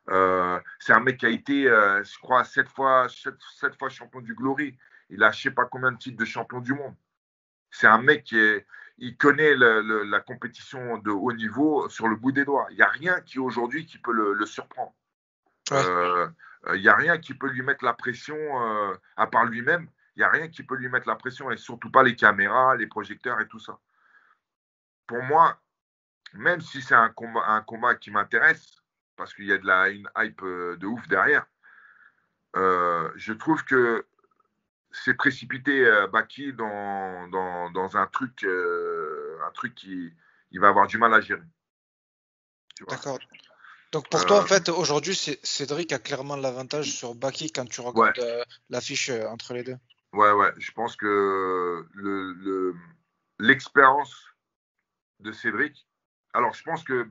Euh, c'est un mec qui a été, euh, je crois, sept fois, sept, fois champion du Glory. Il a je sais pas combien de titres de champion du monde. C'est un mec qui est, il connaît la compétition de haut niveau sur le bout des doigts. Il n'y a rien qui aujourd'hui qui peut le, surprendre. Euh, il n'y a rien qui peut lui mettre la pression, à part lui-même. Il n'y a rien qui peut lui mettre la pression et surtout pas les caméras, les projecteurs et tout ça. Pour moi, même si c'est un combat, un combat qui m'intéresse, parce qu'il y a de la une hype euh, de ouf derrière. Euh, je trouve que c'est précipité euh, Baki dans, dans, un truc, un truc qui il va avoir du mal à gérer. D'accord. Donc pour toi, en fait, aujourd'hui, Cédric a clairement l'avantage sur Baki quand tu regardes l'affiche entre les deux. Ouais, ouais. Je pense que l'expérience le, de Cédric. Alors, je pense que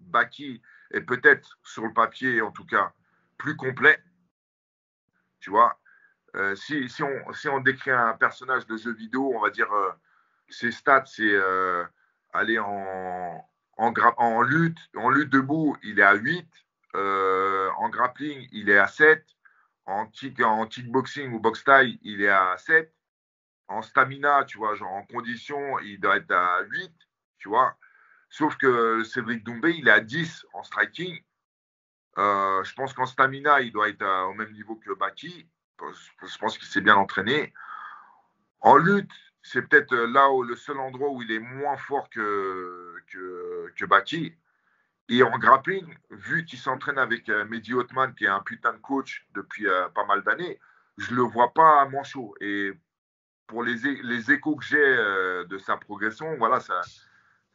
Baki est peut-être sur le papier, en tout cas, plus complet. Tu vois, euh, si, si, on, si on décrit un personnage de jeu vidéo, on va dire euh, ses stats, c'est euh, aller en, en, en, lutte, en lutte debout, il est à 8, en grappling, il est à 7, en, kick, kickboxing ou box style, il est à 7, en stamina, tu vois, genre en condition, il doit être à 8, tu vois. Sauf que Cédric Doumbé, il est à 10 en striking. Euh, je pense qu'en stamina, il doit être au même niveau que Baki. Je pense qu'il s'est bien entraîné. En lutte, c'est peut-être là où le seul endroit où il est moins fort que, que, Baki. Et en grappling, vu qu'il s'entraîne avec euh, Mehdi Hotman, qui est un putain de coach depuis euh, pas mal d'années, je ne le vois pas manchot. Et pour les, échos que j'ai de sa progression, voilà, ça,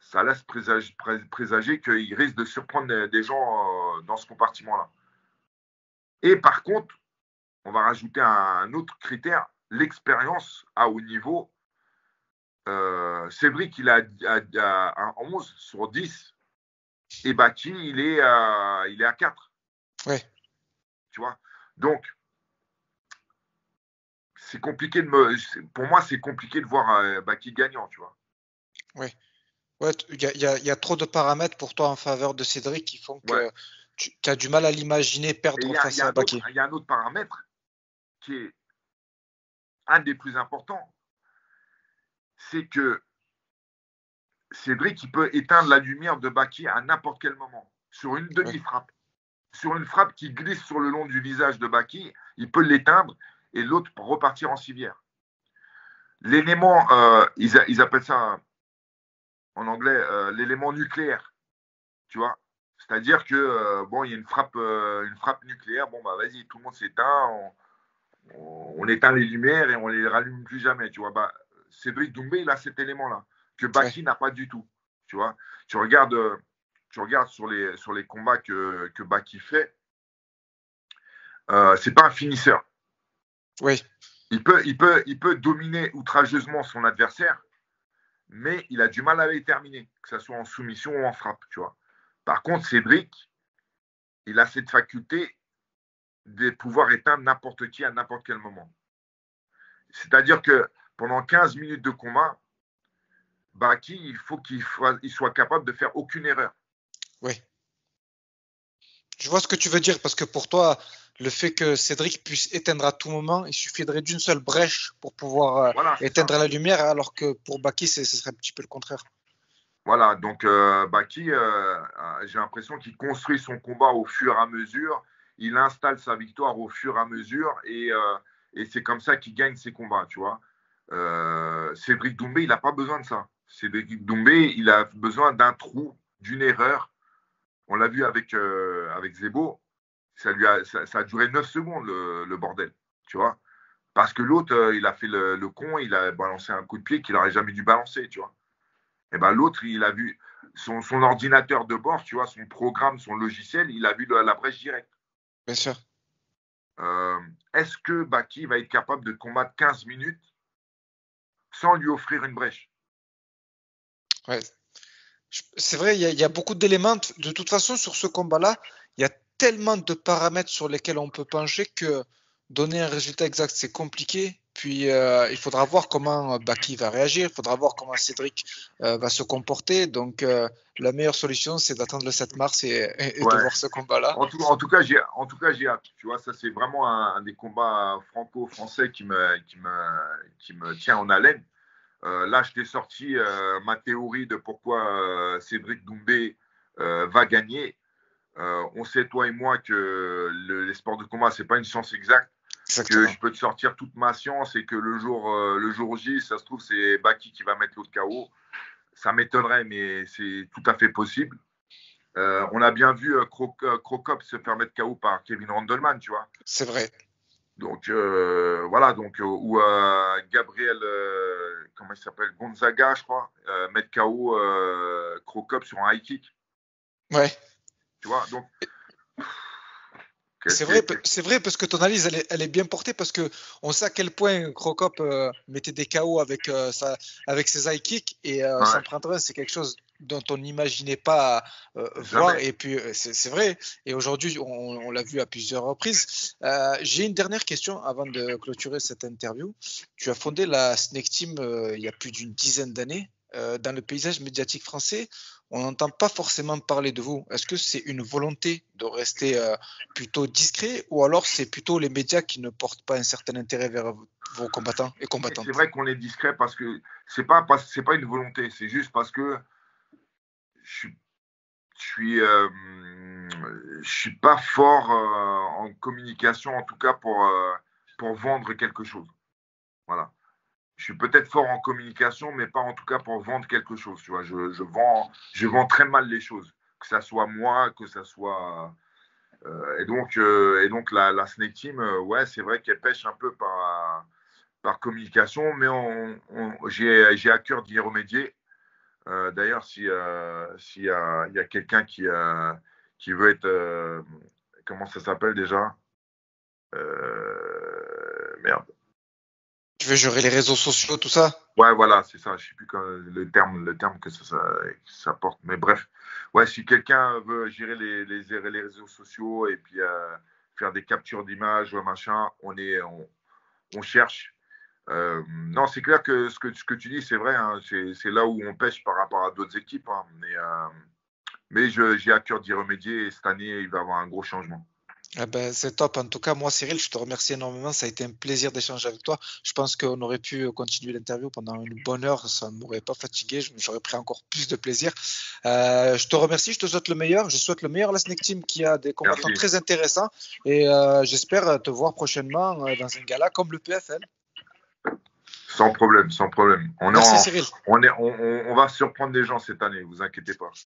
ça laisse présager, qu'il risque de surprendre des gens euh, dans ce compartiment-là. Et par contre, on va rajouter un autre critère, l'expérience à haut niveau. Euh, Cédric, il a, un 11 sur 10. Et Baki, il est à, il est à 4. Ouais. Tu vois? Donc, c'est compliqué de me. Pour moi, c'est compliqué de voir euh, Baki gagnant, tu vois. Oui. Ouais, il y, a trop de paramètres pour toi en faveur de Cédric qui font que tu as du mal à l'imaginer perdre face à Baki. Il y a un autre paramètre qui est un des plus importants, c'est que Cédric il peut éteindre la lumière de Baki à n'importe quel moment, sur une demi-frappe. Sur une frappe qui glisse sur le long du visage de Baki, il peut l'éteindre et l'autre repartir en civière. L'élément, euh, ils, appellent ça en anglais euh, l'élément nucléaire. Tu vois? C'est-à-dire que, euh, bon, il y a une frappe, une frappe nucléaire, bon, bah vas-y, tout le monde s'éteint, on, éteint les lumières et on les rallume plus jamais, tu vois. Bah, Cédric Doumbé, il a cet élément-là, que Baki n'a pas du tout, tu vois. Tu regardes, tu regardes sur, les, sur les combats que, que Baki fait, c'est pas un finisseur. Oui. Il peut, il, peut, il peut dominer outrageusement son adversaire, mais il a du mal à les terminer, que ce soit en soumission ou en frappe, tu vois. Par contre, Cédric, il a cette faculté de pouvoir éteindre n'importe qui à n'importe quel moment. C'est-à-dire que pendant 15 minutes de combat, Baki, il faut qu'il soit capable de faire aucune erreur. Oui. Je vois ce que tu veux dire, parce que pour toi, le fait que Cédric puisse éteindre à tout moment, il suffirait d'une seule brèche pour pouvoir euh, éteindre la lumière, alors que pour Baki, ce serait un petit peu le contraire. Voilà, donc euh, Baki, euh, j'ai l'impression qu'il construit son combat au fur et à mesure, il installe sa victoire au fur et à mesure, et, et c'est comme ça qu'il gagne ses combats, tu vois. Cédric Doumbé, il n'a pas besoin de ça. Cédric Doumbé, il a besoin d'un trou, d'une erreur. On l'a vu avec, euh, avec Zebo. Ça, lui a, ça, a duré 9 secondes, le, bordel. Tu vois Parce que l'autre, euh, il a fait le, con, il a balancé un coup de pied qu'il n'aurait jamais dû balancer, tu vois. Et ben l'autre, il a vu son, ordinateur de bord, tu vois, son programme, son logiciel, il a vu la brèche directe. Bien sûr. Est-ce que Baki va être capable de combattre 15 minutes sans lui offrir une brèche? Ouais. C'est vrai, il y, a beaucoup d'éléments. De toute façon, sur ce combat-là, il y a tellement de paramètres sur lesquels on peut pencher que donner un résultat exact, c'est compliqué. Puis euh, il faudra voir comment euh, Baki va réagir, il faudra voir comment Cédric euh, va se comporter. Donc la meilleure solution, c'est d'attendre le 7 mars et, de voir ce combat-là. En tout, en tout cas, j'ai en tout cas j'ai hâte. Tu vois, ça c'est vraiment un, des combats franco-français qui me, qui me qui me tient en haleine. Là, je t'ai sorti ma théorie de pourquoi Cédric Doumbé va gagner. on sait toi et moi que les sports de combat c'est pas une science exacte que je peux te sortir toute ma science et que le jour, euh, le jour J, ça se trouve, c'est Baki qui va mettre l'autre KO. Ça m'étonnerait, mais c'est tout à fait possible. Euh, on a bien vu euh, Crocop se faire mettre KO par Kevin Randleman, tu vois. C'est vrai. Donc voilà, donc ou Gabriel, comment il s'appelle, Gonzaga, je crois, mettre KO Crocop sur un high kick. Ouais. Tu vois, donc c'est vrai, c'est vrai parce que ton analyse elle est, elle est, bien portée parce que on sait à quel point Crocop euh, mettait des KO avec euh, avec ses high kicks et euh, ouais. c'est quelque chose dont on n'imaginait pas euh, voir et puis c'est vrai et aujourd'hui on, on l'a vu à plusieurs reprises. J'ai une dernière question avant de clôturer cette interview. Tu as fondé la Snake Team il y a plus d'une dizaine d'années. dans le paysage médiatique français, on n'entend pas forcément parler de vous. Est-ce que c'est une volonté de rester euh, plutôt discret ou alors c'est plutôt les médias qui ne portent pas un certain intérêt vers vos combattants et combattantes? C'est vrai qu'on est discret parce que c'est pas c'est pas une volonté, c'est juste parce que je suis euh, suis pas fort euh, en communication en tout cas pour pour vendre quelque chose. Voilà je suis peut-être fort en communication, mais pas en tout cas pour vendre quelque chose. Tu vois, je, vends, très mal les choses, que ça soit moi, que ça soit. Euh, et donc, euh, la, Snake Team, euh, ouais, c'est vrai qu'elle pêche un peu par, communication, mais j'ai à cœur d'y remédier. D'ailleurs, s'il si, y a, y a quelqu'un qui, qui veut être. comment ça s'appelle déjà? Merde. Tu veux gérer les réseaux sociaux, tout ça? Ouais, voilà, c'est ça. Je ne sais plus le terme, le terme que ça, porte. Mais bref, ouais, si quelqu'un veut gérer les, les, les, réseaux sociaux et puis euh, faire des captures d'images ou machin, on, est, on, cherche. Euh, non, c'est clair que ce, que ce que tu dis, c'est vrai. Hein, c'est là où on pêche par rapport à d'autres équipes. Hein, mais euh, mais j'ai à cœur d'y remédier et cette année, il va y avoir un gros changement. Eh ben, c'est top. En tout cas, moi, Cyril, je te remercie énormément. Ça a été un plaisir d'échanger avec toi. Je pense qu'on aurait pu continuer l'interview pendant une bonne heure. Ça ne m'aurait pas fatigué. J'aurais pris encore plus de plaisir. Euh, je te remercie. Je te souhaite le meilleur. Je souhaite le meilleur à la Snake Team qui a des combattants très intéressants. Et euh, j'espère te voir prochainement dans un gala comme le PFL. Sans problème, sans problème. On Merci, Cyril. On, est, on, on va surprendre des gens cette année, vous inquiétez pas.